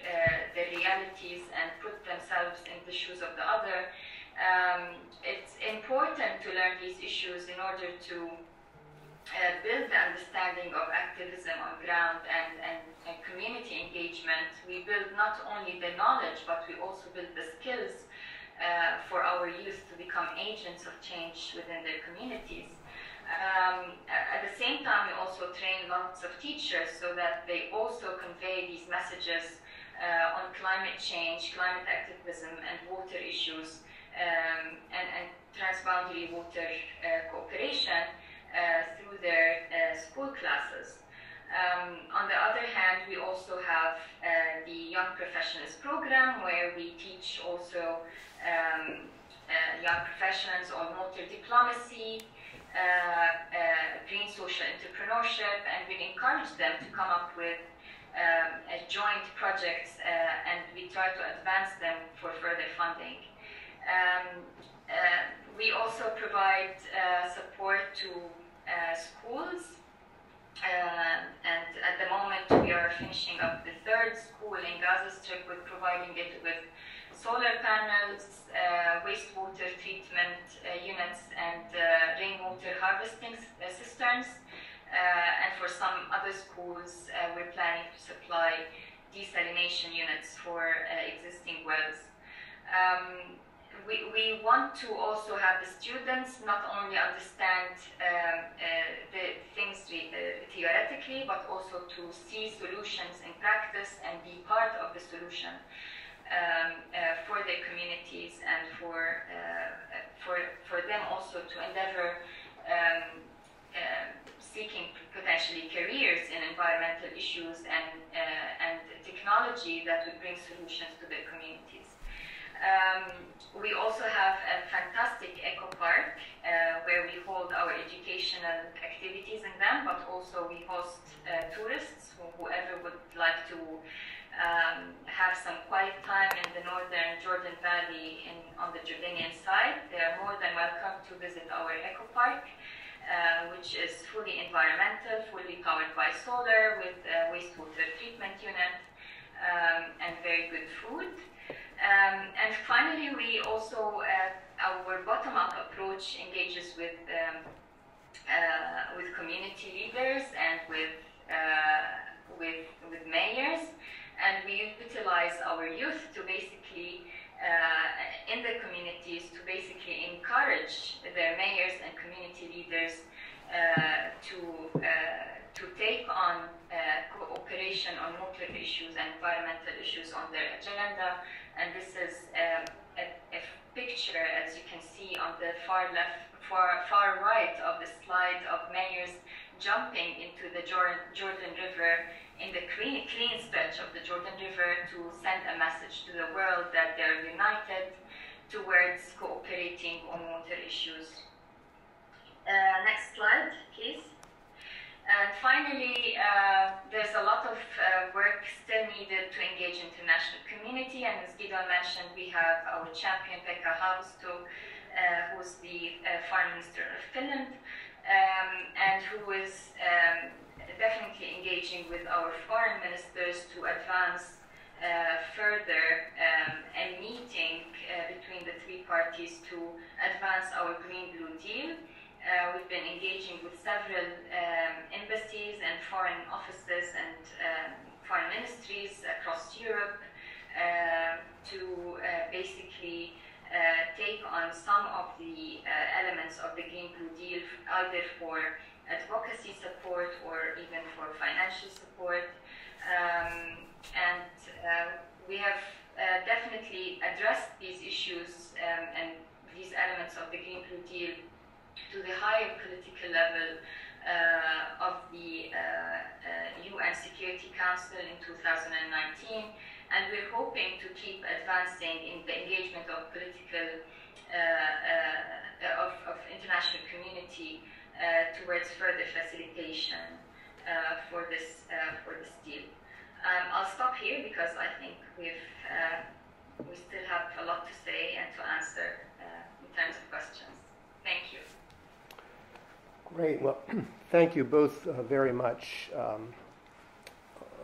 their realities and put themselves in the shoes of the other. Um, it's important to learn these issues in order to uh, build the understanding of activism on ground and, and, and, community engagement. We build not only the knowledge, but we also build the skills uh, for our youth to become agents of change within their communities. Um, at the same time, we also train lots of teachers so that they also convey these messages uh, on climate change, climate activism, and water issues, um, and, and, transboundary water uh, cooperation uh, through their uh, school classes. Um, on the other hand, we also have uh, the Young Professionals program where we teach also um, uh, young professionals on water diplomacy, uh, green social entrepreneurship, and we encourage them to come up with um, joint projects and we try to advance them for further funding. Um, uh, we also provide uh, support to uh, schools uh, and at the moment, we are finishing up the third school in Gaza Strip with providing it with solar panels, uh, wastewater treatment units, and rainwater harvesting cisterns. and for some other schools, we're planning to supply desalination units for existing wells. Um, we, we want to also have the students not only understand um, uh, the things uh, theoretically, but also to see solutions in practice and be part of the solution um, uh, for their communities and for, uh, for, for them also to endeavor um, uh, seeking potentially careers in environmental issues and, uh, and technology that would bring solutions to their communities. Um, we also have a fantastic eco park uh, where we hold our educational activities in them, but also we host uh, tourists, who, whoever would like to um, have some quiet time in the northern Jordan Valley in, on the Jordanian side. They are more than welcome to visit our eco park. Uh, which is fully environmental, fully powered by solar with a wastewater treatment unit um, and very good food. Um, and finally, we also, uh, our bottom-up approach engages with, um, uh, with community leaders and with, uh, with, with mayors, and we utilize our youth to basically, uh, in the communities, to basically encourage their mayors and community leaders uh, to uh, to take on cooperation on nuclear issues and environmental issues on their agenda. And this is um, a, a, picture, as you can see on the far left, far, far right of the slide of mayors jumping into the Jordan, Jordan River in the clean, clean stretch of the Jordan River to send a message to the world that they're united towards cooperating on water issues. Uh, next slide, please. And finally, uh, there's a lot of uh, work still needed to engage international community. And as Gidon mentioned, we have our champion Pekka Haavisto, uh, who's the uh, foreign minister of Finland, um, and who is um, definitely engaging with our foreign ministers to advance uh, further um, a meeting uh, between the three parties to advance our Green Blue Deal. Uh, we've been engaging with several um, embassies and foreign offices and um, foreign ministries across Europe uh, to uh, basically uh, take on some of the uh, elements of the Green Blue Deal, either for advocacy support or even for financial support. Um, and uh, we have definitely addressed these issues um, and these elements of the Green Blue Deal to the higher political level uh, of the uh, UN uh, Security Council in 2019, and we're hoping to keep advancing in the engagement of political uh, uh, of, of, international community towards further facilitation for this for this deal. Um, I'll stop here because I think we've we still have a lot to say and to answer in terms of questions. Thank you. Great. Well, [CLEARS THROAT] thank you both uh, very much um,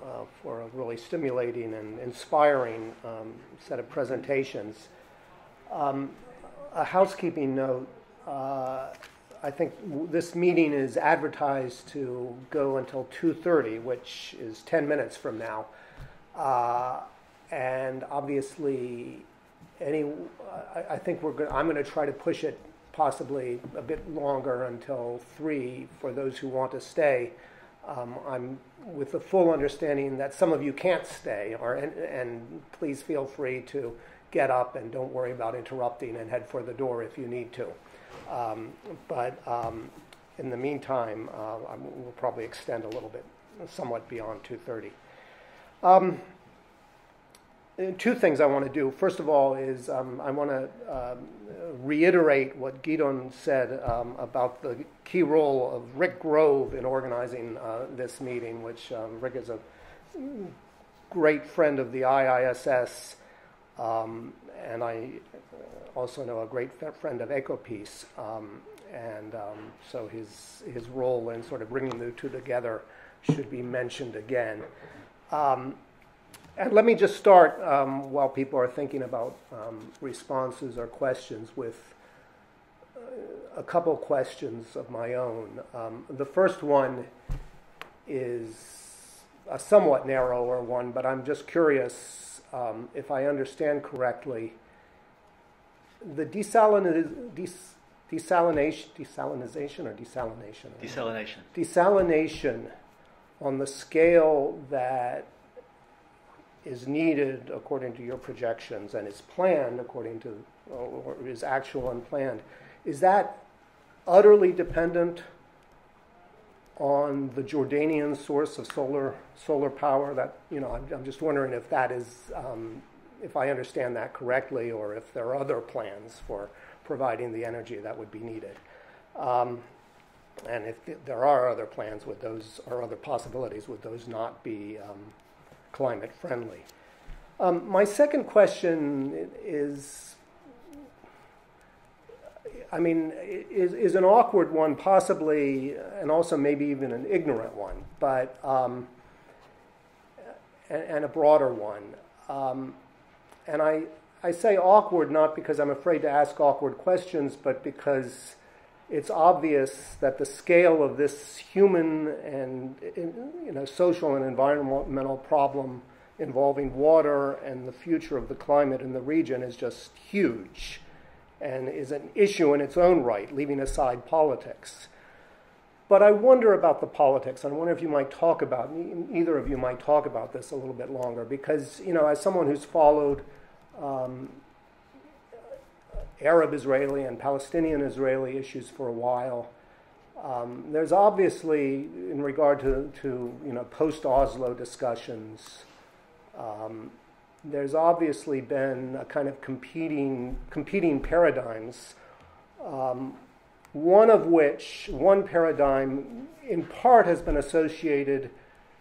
uh, for a really stimulating and inspiring um, set of presentations. Um, a housekeeping note. Uh, I think w- this meeting is advertised to go until 2:30, which is 10 minutes from now. Uh, and obviously, any, I, I think we're. Go- I'm going to try to push it possibly a bit longer until three for those who want to stay. Um, I'm with the full understanding that some of you can't stay, or and, and, please feel free to get up and don't worry about interrupting and head for the door if you need to. Um, but um, in the meantime, uh, we'll probably extend a little bit, somewhat beyond 2:30. Two things I want to do. First of all, is um, I want to um, reiterate what Gidon said um, about the key role of Rick Grove in organizing uh, this meeting, which um, Rick is a great friend of the IISS, um, and I also know a great friend of EcoPeace, um, and so his his role in sort of bringing the two together should be mentioned again. And let me just start um, while people are thinking about um, responses or questions with a couple questions of my own. Um, the first one is a somewhat narrower one, but I'm just curious um, if I understand correctly. The desaliniz- des- desalination, desalinization or desalination? Desalination. Desalination on the scale that is needed according to your projections and is planned according to, or is actual and planned, is that utterly dependent on the Jordanian source of solar solar power? That you know, I'm, I'm just wondering if that is, um, if I understand that correctly, or if there are other plans for providing the energy that would be needed. Um, and if th- there are other plans, would those or other possibilities, would those not be um, climate friendly? Um, my second question is I mean, is, is an awkward one, possibly, and also maybe even an ignorant one, but um, and, and, a broader one. Um, and I, I say awkward not because I'm afraid to ask awkward questions, but because it's obvious that the scale of this human and you know social and environmental problem involving water and the future of the climate in the region is just huge and is an issue in its own right, leaving aside politics. But I wonder about the politics. I wonder if you might talk about, either of you might talk about this a little bit longer, because, you know, as someone who's followed um, Arab Israeli and Palestinian Israeli issues for a while, um, there's obviously, in regard to, to you know, post Oslo discussions, um, there's obviously been a kind of competing, competing paradigms, um, one of which, one paradigm, in part has been associated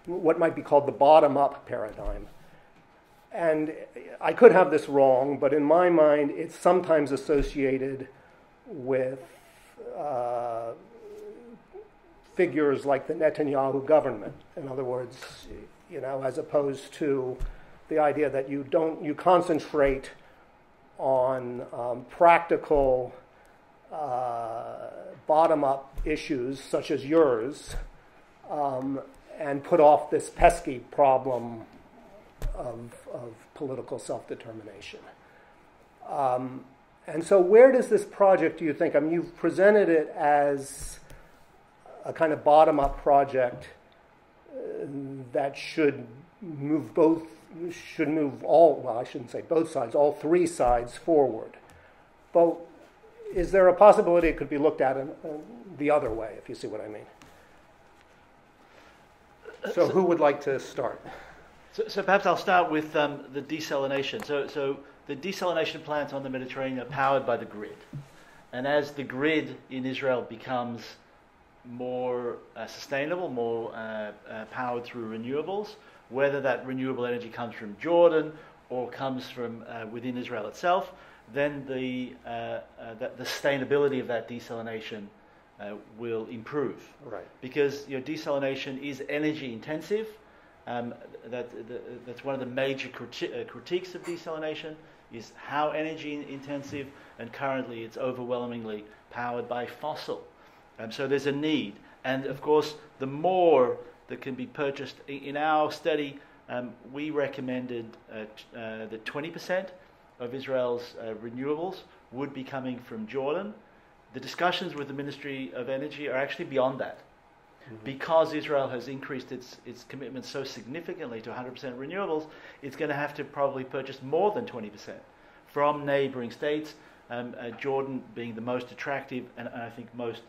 what might be called the bottom up paradigm. And I could have this wrong, but in my mind, it's sometimes associated with uh, figures like the Netanyahu government. In other words, you know, as opposed to the idea that you don't you concentrate on um, practical uh, bottom-up issues such as yours um, and put off this pesky problem of, of political self-determination. Um, and so, where does this project, do you think? I mean, you've presented it as a kind of bottom up project uh, that should move both should move all, well, I shouldn't say both sides, all three sides forward. But is there a possibility it could be looked at in, the other way, if you see what I mean? So, who would like to start? So, so perhaps I'll start with um, the desalination. So, so the desalination plants on the Mediterranean are powered by the grid. And as the grid in Israel becomes more uh, sustainable, more uh, uh, powered through renewables, whether that renewable energy comes from Jordan or comes from uh, within Israel itself, then the, uh, uh, the sustainability of that desalination uh, will improve. Right. Because you know, desalination is energy intensive. Um, that, the, that's one of the major criti- uh, critiques of desalination is how energy intensive, and currently it's overwhelmingly powered by fossil. Um, so there's a need. And of course, the more that can be purchased. In our study, um, we recommended uh, uh, that 20% of Israel's uh, renewables would be coming from Jordan. The discussions with the Ministry of Energy are actually beyond that. Mm-hmm. Because Israel has increased its, its commitment so significantly to 100% renewables, it's going to have to probably purchase more than 20% from neighboring states, um, uh, Jordan being the most attractive and, and I think most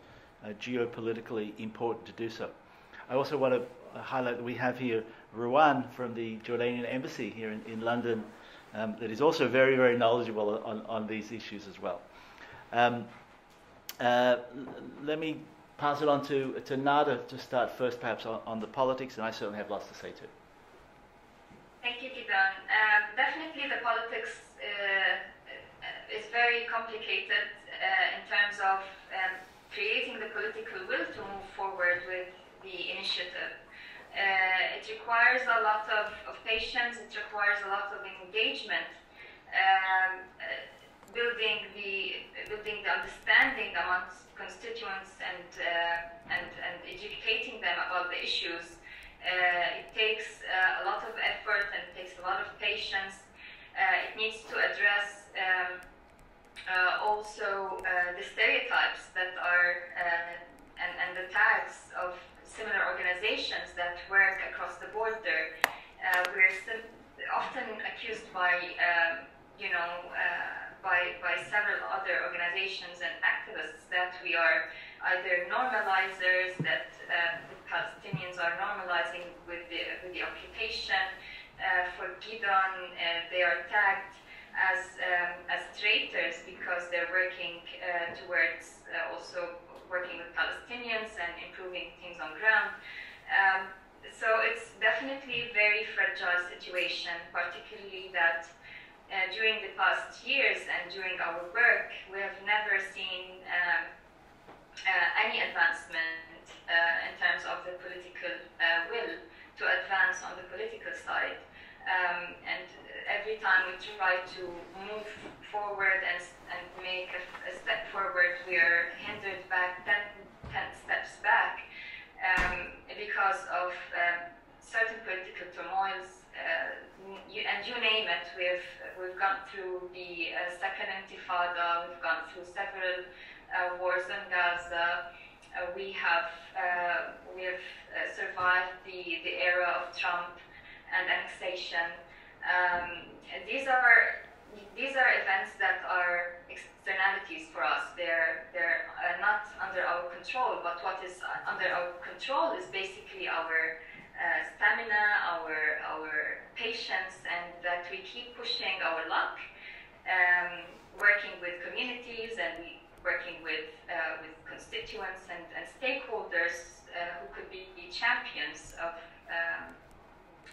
uh, geopolitically important to do so. I also want to highlight that we have here Ruwan from the Jordanian embassy here in, in London um, that is also very, very knowledgeable on, on these issues as well. Um, uh, let me pass it on to, to Nada to start first, perhaps, on, on, the politics, and I certainly have lots to say too. Thank you, Gidon. Um, definitely, the politics uh, is very complicated uh, in terms of um, creating the political will to move forward with the initiative. Uh, it requires a lot of, of, patience, it requires a lot of engagement, um, uh, building, the, building the understanding among constituents and, uh, and, and educating them about the issues. Uh, it takes uh, a lot of effort and it takes a lot of patience. Uh, it needs to address um, also the stereotypes that are and, and the tags of similar organizations that work across the border. we're often accused by, um, you know, by, by several other organizations and activists that we are either normalizers, that uh, the Palestinians are normalizing with the, with the occupation. Uh, for Gidon, uh, they are tagged as, um, as traitors because they're working uh, towards uh, also working with Palestinians and improving things on ground. Um, so it's definitely a very fragile situation, particularly that uh, during the past years and during our work, we have never seen um, uh, any advancement uh, in terms of the political uh, will to advance on the political side. Um, and every time we try to move forward and, and make a, a step forward, we are hindered back 10, 10 steps back um, because of um, certain political turmoils. Uh, you, and you name it, we've, we've gone through the uh, second intifada, we've gone through several uh, wars in Gaza, we have, we have survived the, the era of Trump and annexation. Um, these are these are events that are externalities for us. They're they're uh, not under our control. But what is under our control is basically our uh, stamina, our our patience, and that we keep pushing our luck, um, working with communities and working with uh, with constituents and, and stakeholders uh, who could be champions of um,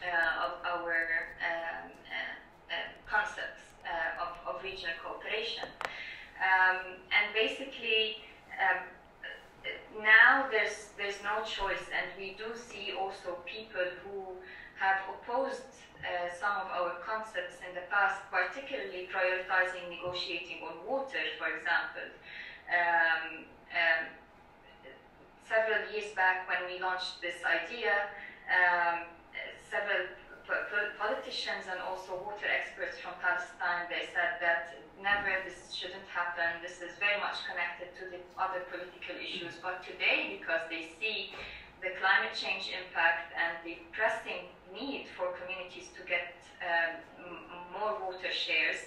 uh, of our um, uh, concepts of, of regional cooperation. Um, and basically. Now there's there's no choice, and we do see also people who have opposed uh, some of our concepts in the past, particularly prioritizing negotiating on water, for example. Um, um, several years back, when we launched this idea, um, several politicians and also water experts from Palestine, they said that never this shouldn't happen. This is very much connected to the other political issues. But today, because they see the climate change impact and the pressing need for communities to get um, more water shares,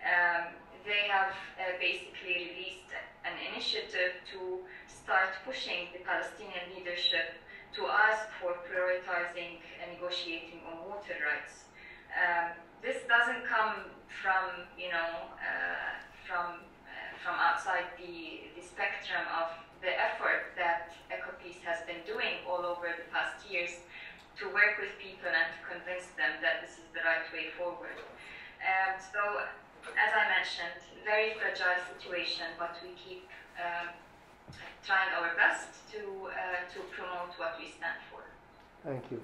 um, they have uh, basically released an initiative to start pushing the Palestinian leadership to ask for prioritizing and negotiating on water rights. Um, this doesn't come from, you know, uh, from, uh, from outside the, the spectrum of the effort that EcoPeace has been doing all over the past years to work with people and to convince them that this is the right way forward. Um, so, as I mentioned, very fragile situation, but we keep um, trying our best to, uh, to promote what we stand for. Thank you.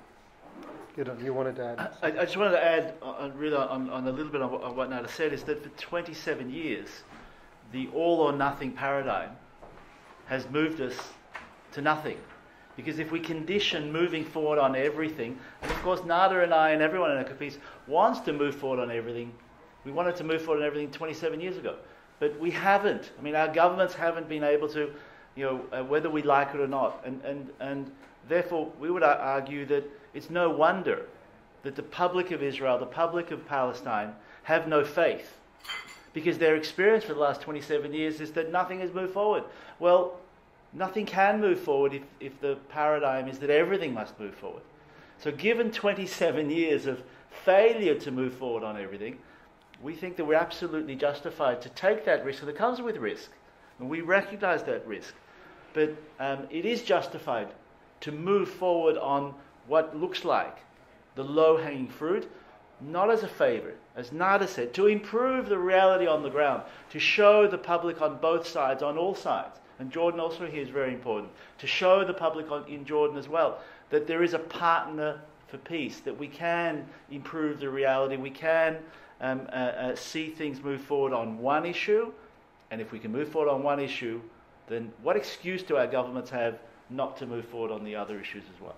Good. You wanted to add? I, I just wanted to add, on, really, on, on, a little bit of what, what Nada said, is that for 27 years, the all or nothing paradigm has moved us to nothing. Because if we condition moving forward on everything, and of course Nada and I and everyone in EcoPeace wants to move forward on everything. We wanted to move forward on everything 27 years ago, but we haven't. I mean, our governments haven't been able to you know, uh, whether we like it or not. And, and, and therefore, we would argue that it's no wonder that the public of Israel, the public of Palestine, have no faith. Because their experience for the last 27 years is that nothing has moved forward. Well, nothing can move forward if, if the paradigm is that everything must move forward. So, given 27 years of failure to move forward on everything, we think that we're absolutely justified to take that risk that comes with risk. And we recognize that risk. But um, it is justified to move forward on what looks like the low hanging fruit, not as a favor, as Nada said, to improve the reality on the ground, to show the public on both sides, on all sides. And Jordan also here is very important, to show the public on, in Jordan as well that there is a partner for peace, that we can improve the reality, we can um, uh, uh, see things move forward on one issue, and if we can move forward on one issue, then what excuse do our governments have not to move forward on the other issues as well?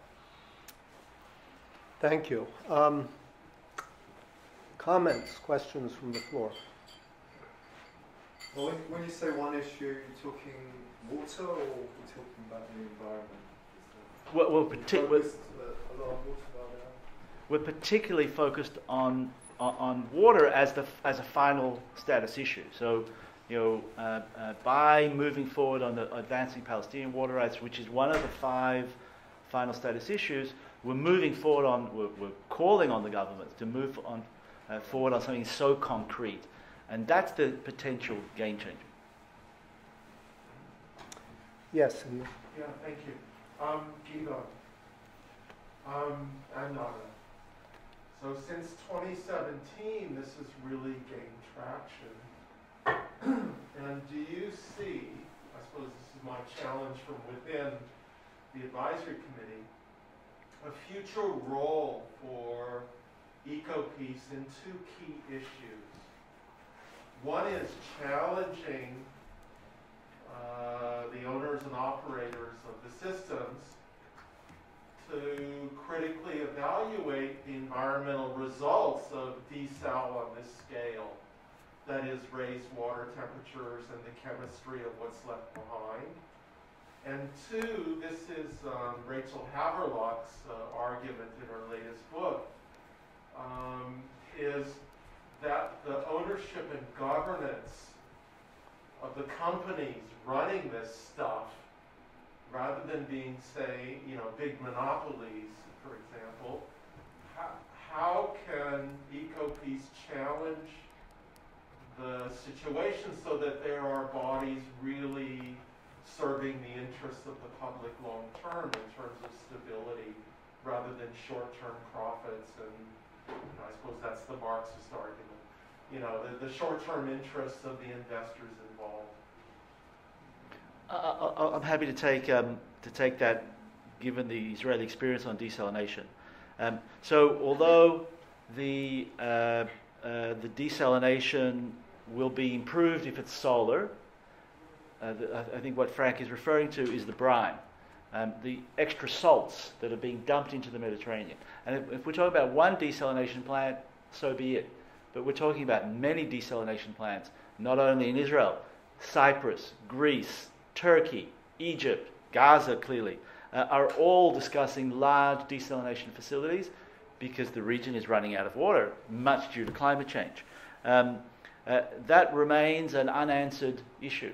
Thank you. Um, comments, questions from the floor? Well, when, when you say one issue, you're talking water or we're talking about the environment? Well, well partic- we're, a lot of we're particularly focused on, on, on water as, the, as a final status issue. So, you know, uh, uh, by moving forward on the advancing Palestinian water rights, which is one of the five final status issues, we're moving forward on, we're, we're calling on the governments to move on uh, forward on something so concrete. And that's the potential game changer. Yes. And yeah, thank you. Um, Gidon. Um, and Nada. So since 2017, this has really gained traction. And do you see, I suppose this is my challenge from within the advisory committee, a future role for EcoPeace in two key issues. One is challenging uh, the owners and operators of the systems to critically evaluate the environmental results of desal on this scale. That is, raised water temperatures and the chemistry of what's left behind. And two, this is um, Rachel Havrelock's uh, argument in her latest book, um, is that the ownership and governance of the companies running this stuff, rather than being, say, you know, big monopolies, for example, how, how can EcoPeace challenge the situation so that there are bodies really serving the interests of the public long term in terms of stability rather than short term profits and you know, I suppose that's the Marxist argument. You know, the, the short-term interests of the investors involved. I, am happy to take um, to take that, given the Israeli experience on desalination. Um, so, although the uh, uh, the desalination will be improved if it's solar, uh, the, I think what Frank is referring to is the brine um, the extra salts that are being dumped into the Mediterranean. And if, if, we're talking about one desalination plant, so be it. But we're talking about many desalination plants, not only in Israel, Cyprus, Greece, Turkey, Egypt, Gaza, clearly, uh, are all discussing large desalination facilities because the region is running out of water, much due to climate change. Um, uh, that remains an unanswered issue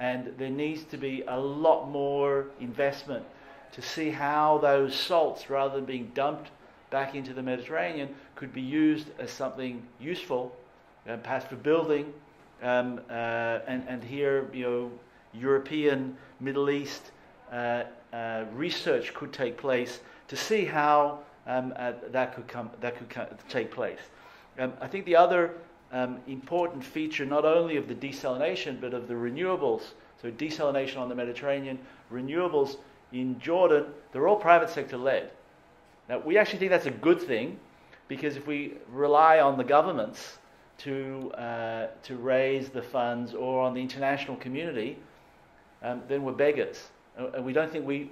and there needs to be a lot more investment to see how those salts, rather than being dumped back into the Mediterranean, could be used as something useful, uh, perhaps for building. Um, uh, and, and here, you know, European, Middle East uh, uh research could take place to see how um, uh, that could come, that could come, take place. Um, I think the other um, important feature not only of the desalination but of the renewables. So, desalination on the Mediterranean, renewables in Jordan, they're all private sector led. Now, we actually think that's a good thing because if we rely on the governments to, uh, to raise the funds or on the international community, um, then we're beggars. And we don't, think we,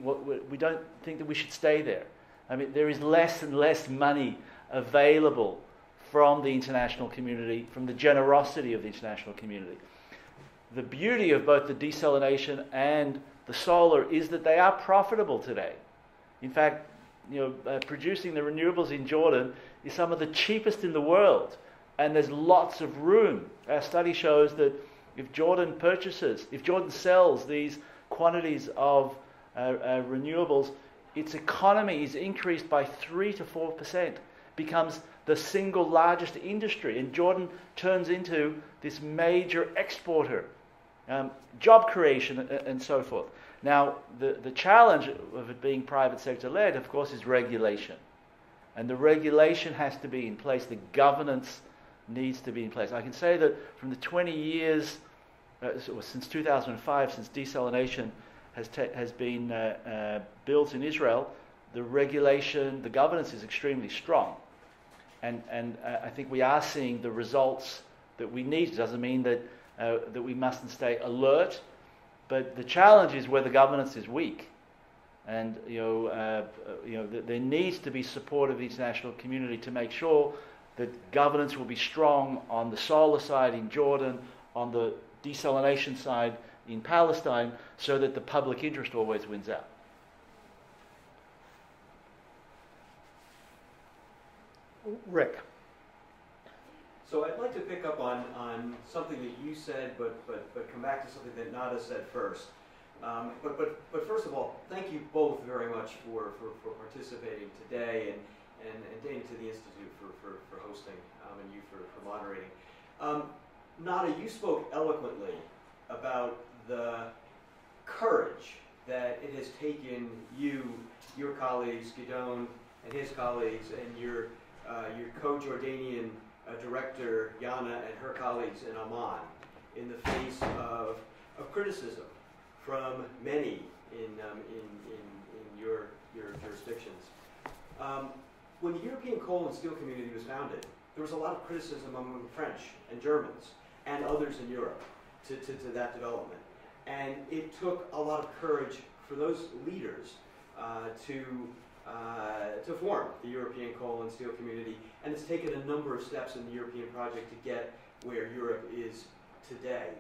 we don't think that we should stay there. I mean, there is less and less money available from the international community, from the generosity of the international community. The beauty of both the desalination and the solar is that they are profitable today. In fact, you know, uh, producing the renewables in Jordan is some of the cheapest in the world, and there's lots of room. Our study shows that if Jordan purchases, if Jordan sells these quantities of uh, uh, renewables, its economy is increased by three to four percent, becomes the single largest industry. And Jordan turns into this major exporter, um, job creation, and, and so forth. Now, the, the challenge of it being private sector led, of course, is regulation. And the regulation has to be in place, the governance needs to be in place. I can say that from the 20 years, uh, since 2005, since desalination has, te- has been uh, uh, built in Israel, the regulation, the governance is extremely strong and, and uh, I think we are seeing the results that we need. It doesn't mean that, uh, that we mustn't stay alert But the challenge is where the governance is weak. And you know, uh, you know, th- there needs to be support of the international community to make sure that governance will be strong on the solar side in Jordan, on the desalination side in Palestine, so that the public interest always wins out. Rick. So I'd like to pick up on, on something that you said, but, but, but come back to something that Nada said first. Um, but, but, but first of all, thank you both very much for, for, for participating today and, and, and Dana to the Institute for, for, for hosting um, and you for, for moderating. Um, Nada, you spoke eloquently about the courage that it has taken you, your colleagues, Gidon and his colleagues, and your, your co-Jordanian uh, director, Yana, and her colleagues in Amman in the face of, of criticism from many in, um, in, in, in your, your jurisdictions. Um, when the European Coal and Steel Community was founded, there was a lot of criticism among the French and Germans and others in Europe to, to, to that development. And it took a lot of courage for those leaders uh, to, uh, to form the European Coal and Steel Community. And it's taken a number of steps in the European project to get where Europe is today.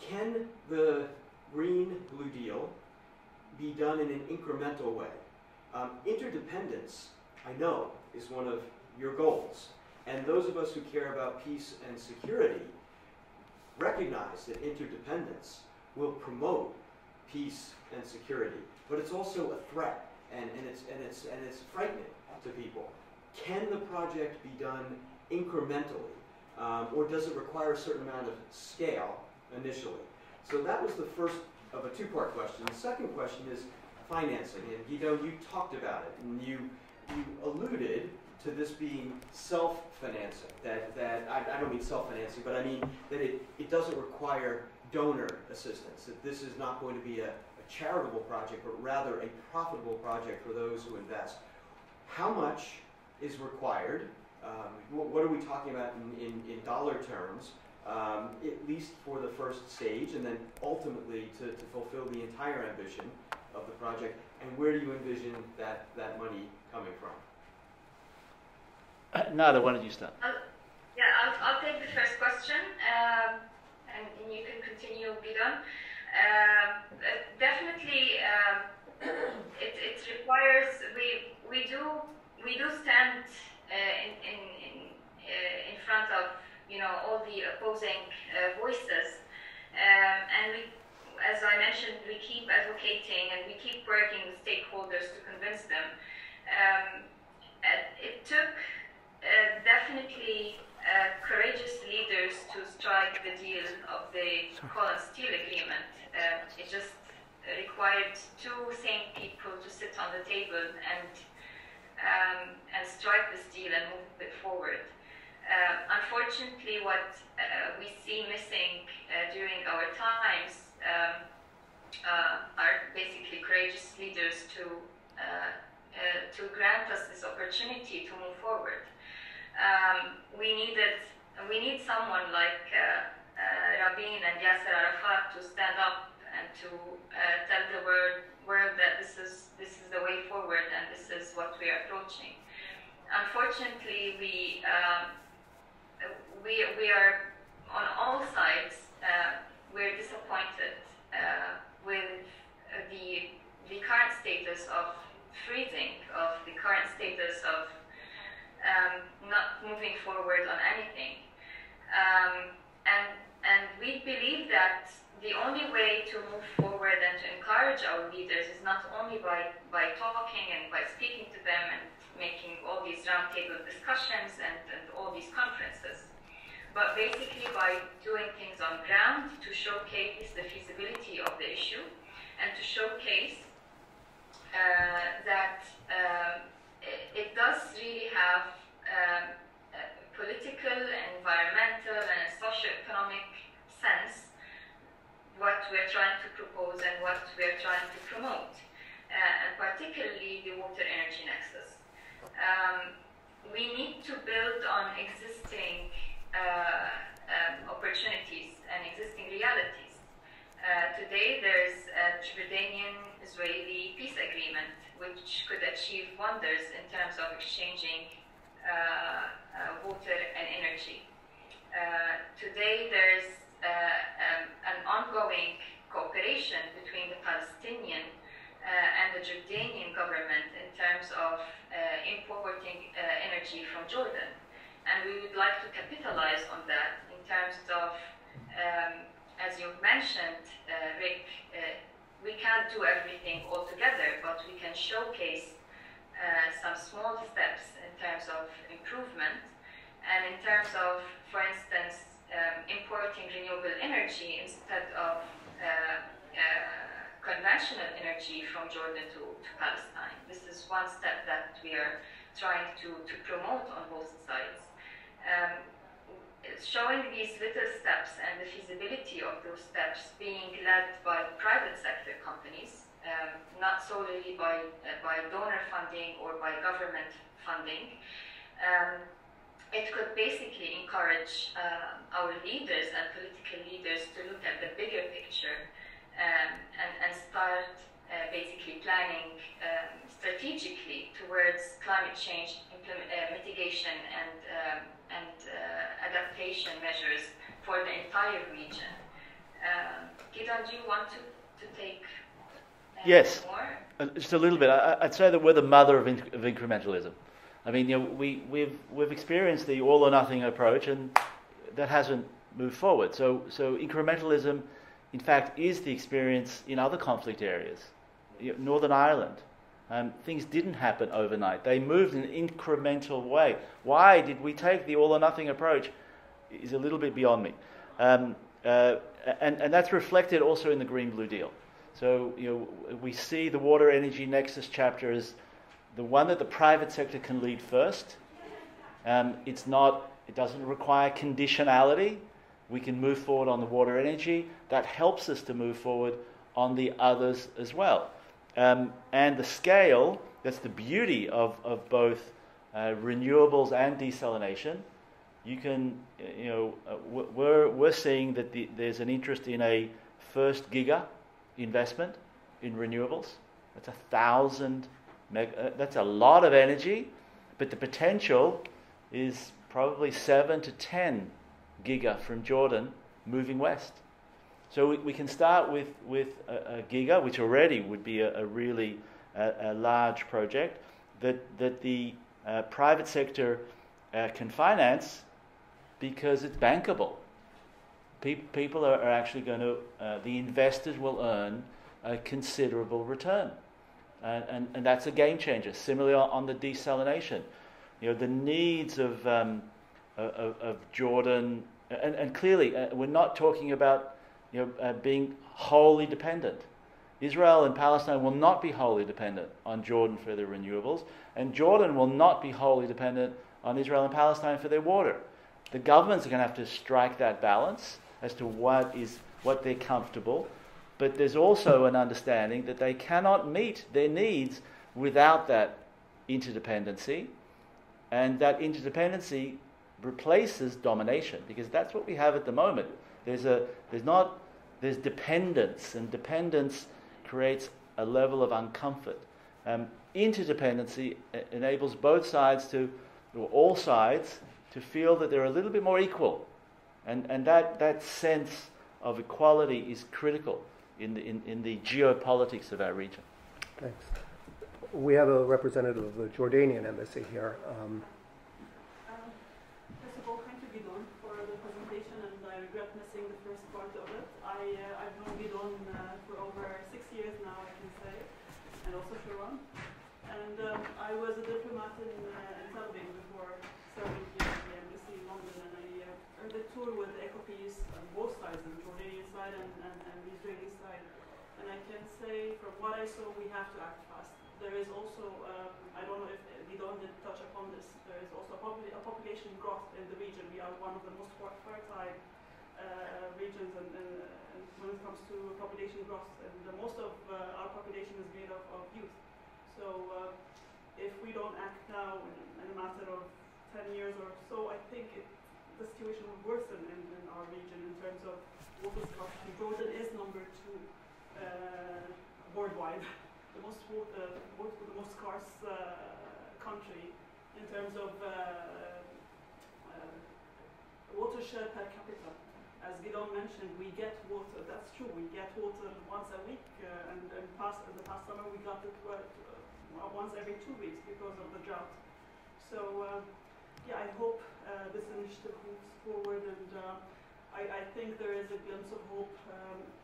Can the Green Blue Deal be done in an incremental way? Um, interdependence, I know, is one of your goals. And those of us who care about peace and security recognize that interdependence will promote peace and security. But it's also a threat, and, and, it's, and, it's, and it's frightening to people. Can the project be done incrementally, um, or does it require a certain amount of scale initially? So that was the first of a two-part question. The second question is financing, and Gidon, you talked about it, and you, you alluded to this being self-financing. That, that I, I don't mean self-financing, but I mean that it, it doesn't require donor assistance, that this is not going to be a, a charitable project, but rather a profitable project for those who invest. How much is required? Um, what, what, are we talking about in, in, in dollar terms? Um, at least for the first stage, and then ultimately to, to fulfill the entire ambition of the project. And where do you envision that, that money coming from? Uh, Nada, why don't you start? I'll, yeah, I'll, I'll take the first question, um, and, and, you can continue, Gidon. Uh, definitely, um, [CLEARS THROAT] it, it requires we we do we do stand uh, in in in, uh, in front of you know, all the opposing uh, voices. Um, and we, as I mentioned, we keep advocating and we keep working with stakeholders to convince them. Um, it took uh, definitely uh, courageous leaders to strike the deal of the coal and steel agreement. Uh, it just required two sane people to sit on the table and um, and strike this deal and move it forward. Um, unfortunately, what uh, we see missing uh, during our times um, uh, are basically courageous leaders to uh, uh, to grant us this opportunity to move forward. Um, we needed we need someone like uh, Rabin and Yasser Arafat to stand up and to tell the world, world that this is this is the way forward and this is what we are approaching. Unfortunately, we um, we, we are on all sides, uh, we're disappointed uh, with the, the current status of freezing, of the current status of um, not moving forward on anything. Um, and, and we believe that the only way to move forward and to encourage our leaders is not only by, by talking and by speaking to them and making all these roundtable discussions and, and all these conferences, but basically by doing things on ground to showcase the feasibility of the issue and to showcase uh, that um, it, does really have um, political, environmental, and socio-economic sense what we're trying to propose and what we're trying to promote, uh, and particularly the water energy nexus. Um, we need to build on existing uh, um, opportunities and existing realities. Uh, today, today there's a Jordanian-Israeli peace agreement, which could achieve wonders in terms of exchanging uh, uh, water and energy. Uh, today there's um, an ongoing cooperation between the Palestinian and the Jordanian government in terms of importing energy from Jordan. And we would like to capitalize on that in terms of um, as you mentioned, Rick, we can't do everything all together, but we can showcase uh, some small steps in terms of improvement and in terms of, for instance, um, importing renewable energy instead of uh, uh, conventional energy from Jordan to, to, Palestine. This is one step that we are trying to, to promote on both sides. Um, showing these little steps and the feasibility of those steps being led by private sector companies, um, not solely by, uh, by donor funding or by government funding. Um, it could basically encourage uh, our leaders and political leaders to look at the bigger picture um, and, and, start uh, basically planning um, strategically towards climate change implement, uh, mitigation and um, and uh, adaptation measures for the entire region. Um, Gidon, do you want to, to take yes. more? Uh, just a little bit. I, would say that we're the mother of, inc- of incrementalism. I mean, you know, we, we've, we've experienced the all or nothing approach, and that hasn't moved forward. So, so incrementalism, in fact, is the experience in other conflict areas. Northern Ireland, um, things didn't happen overnight. They moved in an incremental way. Why did we take the all or nothing approach? Is a little bit beyond me. Um, uh, and, and that's reflected also in the Green Blue Deal. So you know, we see the water energy nexus chapter as the one that the private sector can lead first. Um, it's not, it doesn't require conditionality. We can move forward on the water energy. That helps us to move forward on the others as well. Um, and the scale, that's the beauty of, of both uh, renewables and desalination. You can, you know, uh, we're, we're seeing that the, there's an interest in a first giga investment in renewables. That's a thousand, meg- uh, that's a lot of energy, but the potential is probably seven to ten giga from Jordan moving west. So we, we can start with, with a, a, Giga, which already would be a, a really a, large project that, that the uh, private sector uh, can finance because it's bankable. Pe- people are, are, actually going to, uh, the investors will earn a considerable return. And, and, that's a game changer. Similarly, on, on the desalination, you know, the needs of, um, of, of Jordan, and, and clearly, uh, we're not talking about you know, uh, being wholly dependent. Israel and Palestine will not be wholly dependent on Jordan for their renewables, and Jordan will not be wholly dependent on Israel and Palestine for their water. The governments are going to have to strike that balance as to what is what they're comfortable, but there's also an understanding that they cannot meet their needs without that interdependency, and that interdependency replaces domination because that's what we have at the moment. There's a there's not there's dependence, and dependence creates a level of uncomfort. Um, interdependency enables both sides to, or all sides, to feel that they're a little bit more equal. And, and that, that sense of equality is critical in the, in, in the geopolitics of our region. Thanks. We have a representative of the Jordanian embassy here. Um, I was a diplomat in, uh, in Tel Aviv before starting here at the embassy in London, and I uh, heard the tour with EcoPeace on both sides, the Jordanian side and, and, and the Israeli side. And I can I saw, we have to act fast. There is also, um, I don't know if Gidon did touch upon this, there is also a, popul- a population growth in the region. We are one of the most fertile uh, regions and, and, and, when it comes to population growth. And the, most of uh, our population is made up of youth. So uh, if we don't act now in, in, a matter of 10 years or so, I think it, the situation will worsen in, in, our region in terms of water scarcity. Jordan is number two worldwide, the most water, water the most scarce uh, country in terms of uh, uh, watershed per capita. As Gidon mentioned, we get water. That's true. We get water once a week, uh, and, and past in the past summer we got it uh, once every two weeks because of the drought. So uh, yeah, I hope uh, this initiative moves forward, and uh, I, I think there is a glimpse of hope. Um, uh,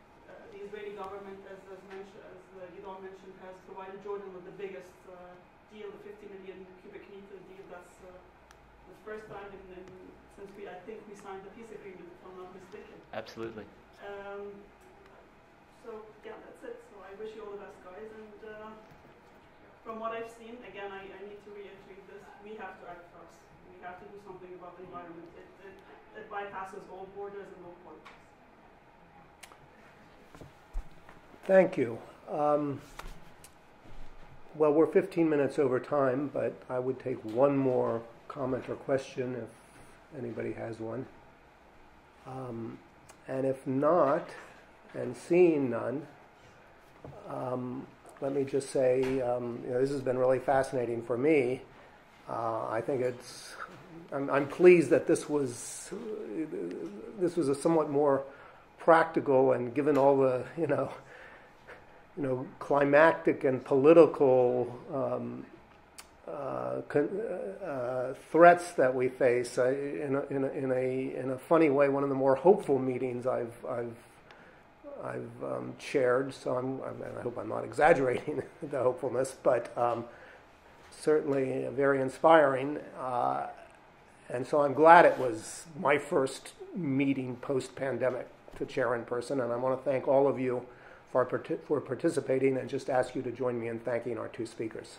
the Israeli government, as, as, mentioned, as uh, Gidon mentioned, has provided Jordan with the biggest uh, deal, the 50 million cubic meter deal. That's uh, the first time in, in, since we, I think we signed the peace agreement, if I'm not mistaken. Absolutely. Um, so yeah, that's it. So I wish you all the best, guys. And uh, from what I've seen, again, I, I need to reiterate this: we have to act first. We have to do something about the environment. It, it, it bypasses all borders and all politics. Thank you. Um, well, we're 15 minutes over time, but I would take one more comment or question if anybody has one. Um, and if not, and seeing none, um, let me just say um, you know, this has been really fascinating for me. Uh, I think it's. I'm, I'm, pleased that this was this was a somewhat more practical and given all the you know you know climactic and political um, uh, con- uh, threats that we face. Uh, in, a, in, a, in, a, in a funny way, one of the more hopeful meetings I've, I've, I've um, chaired, so I'm, I'm, i hope I'm not exaggerating [LAUGHS] the hopefulness, but um, certainly very inspiring. Uh, and so I'm glad it was my first meeting post pandemic to chair in person, and I want to thank all of you for, for participating and just ask you to join me in thanking our two speakers.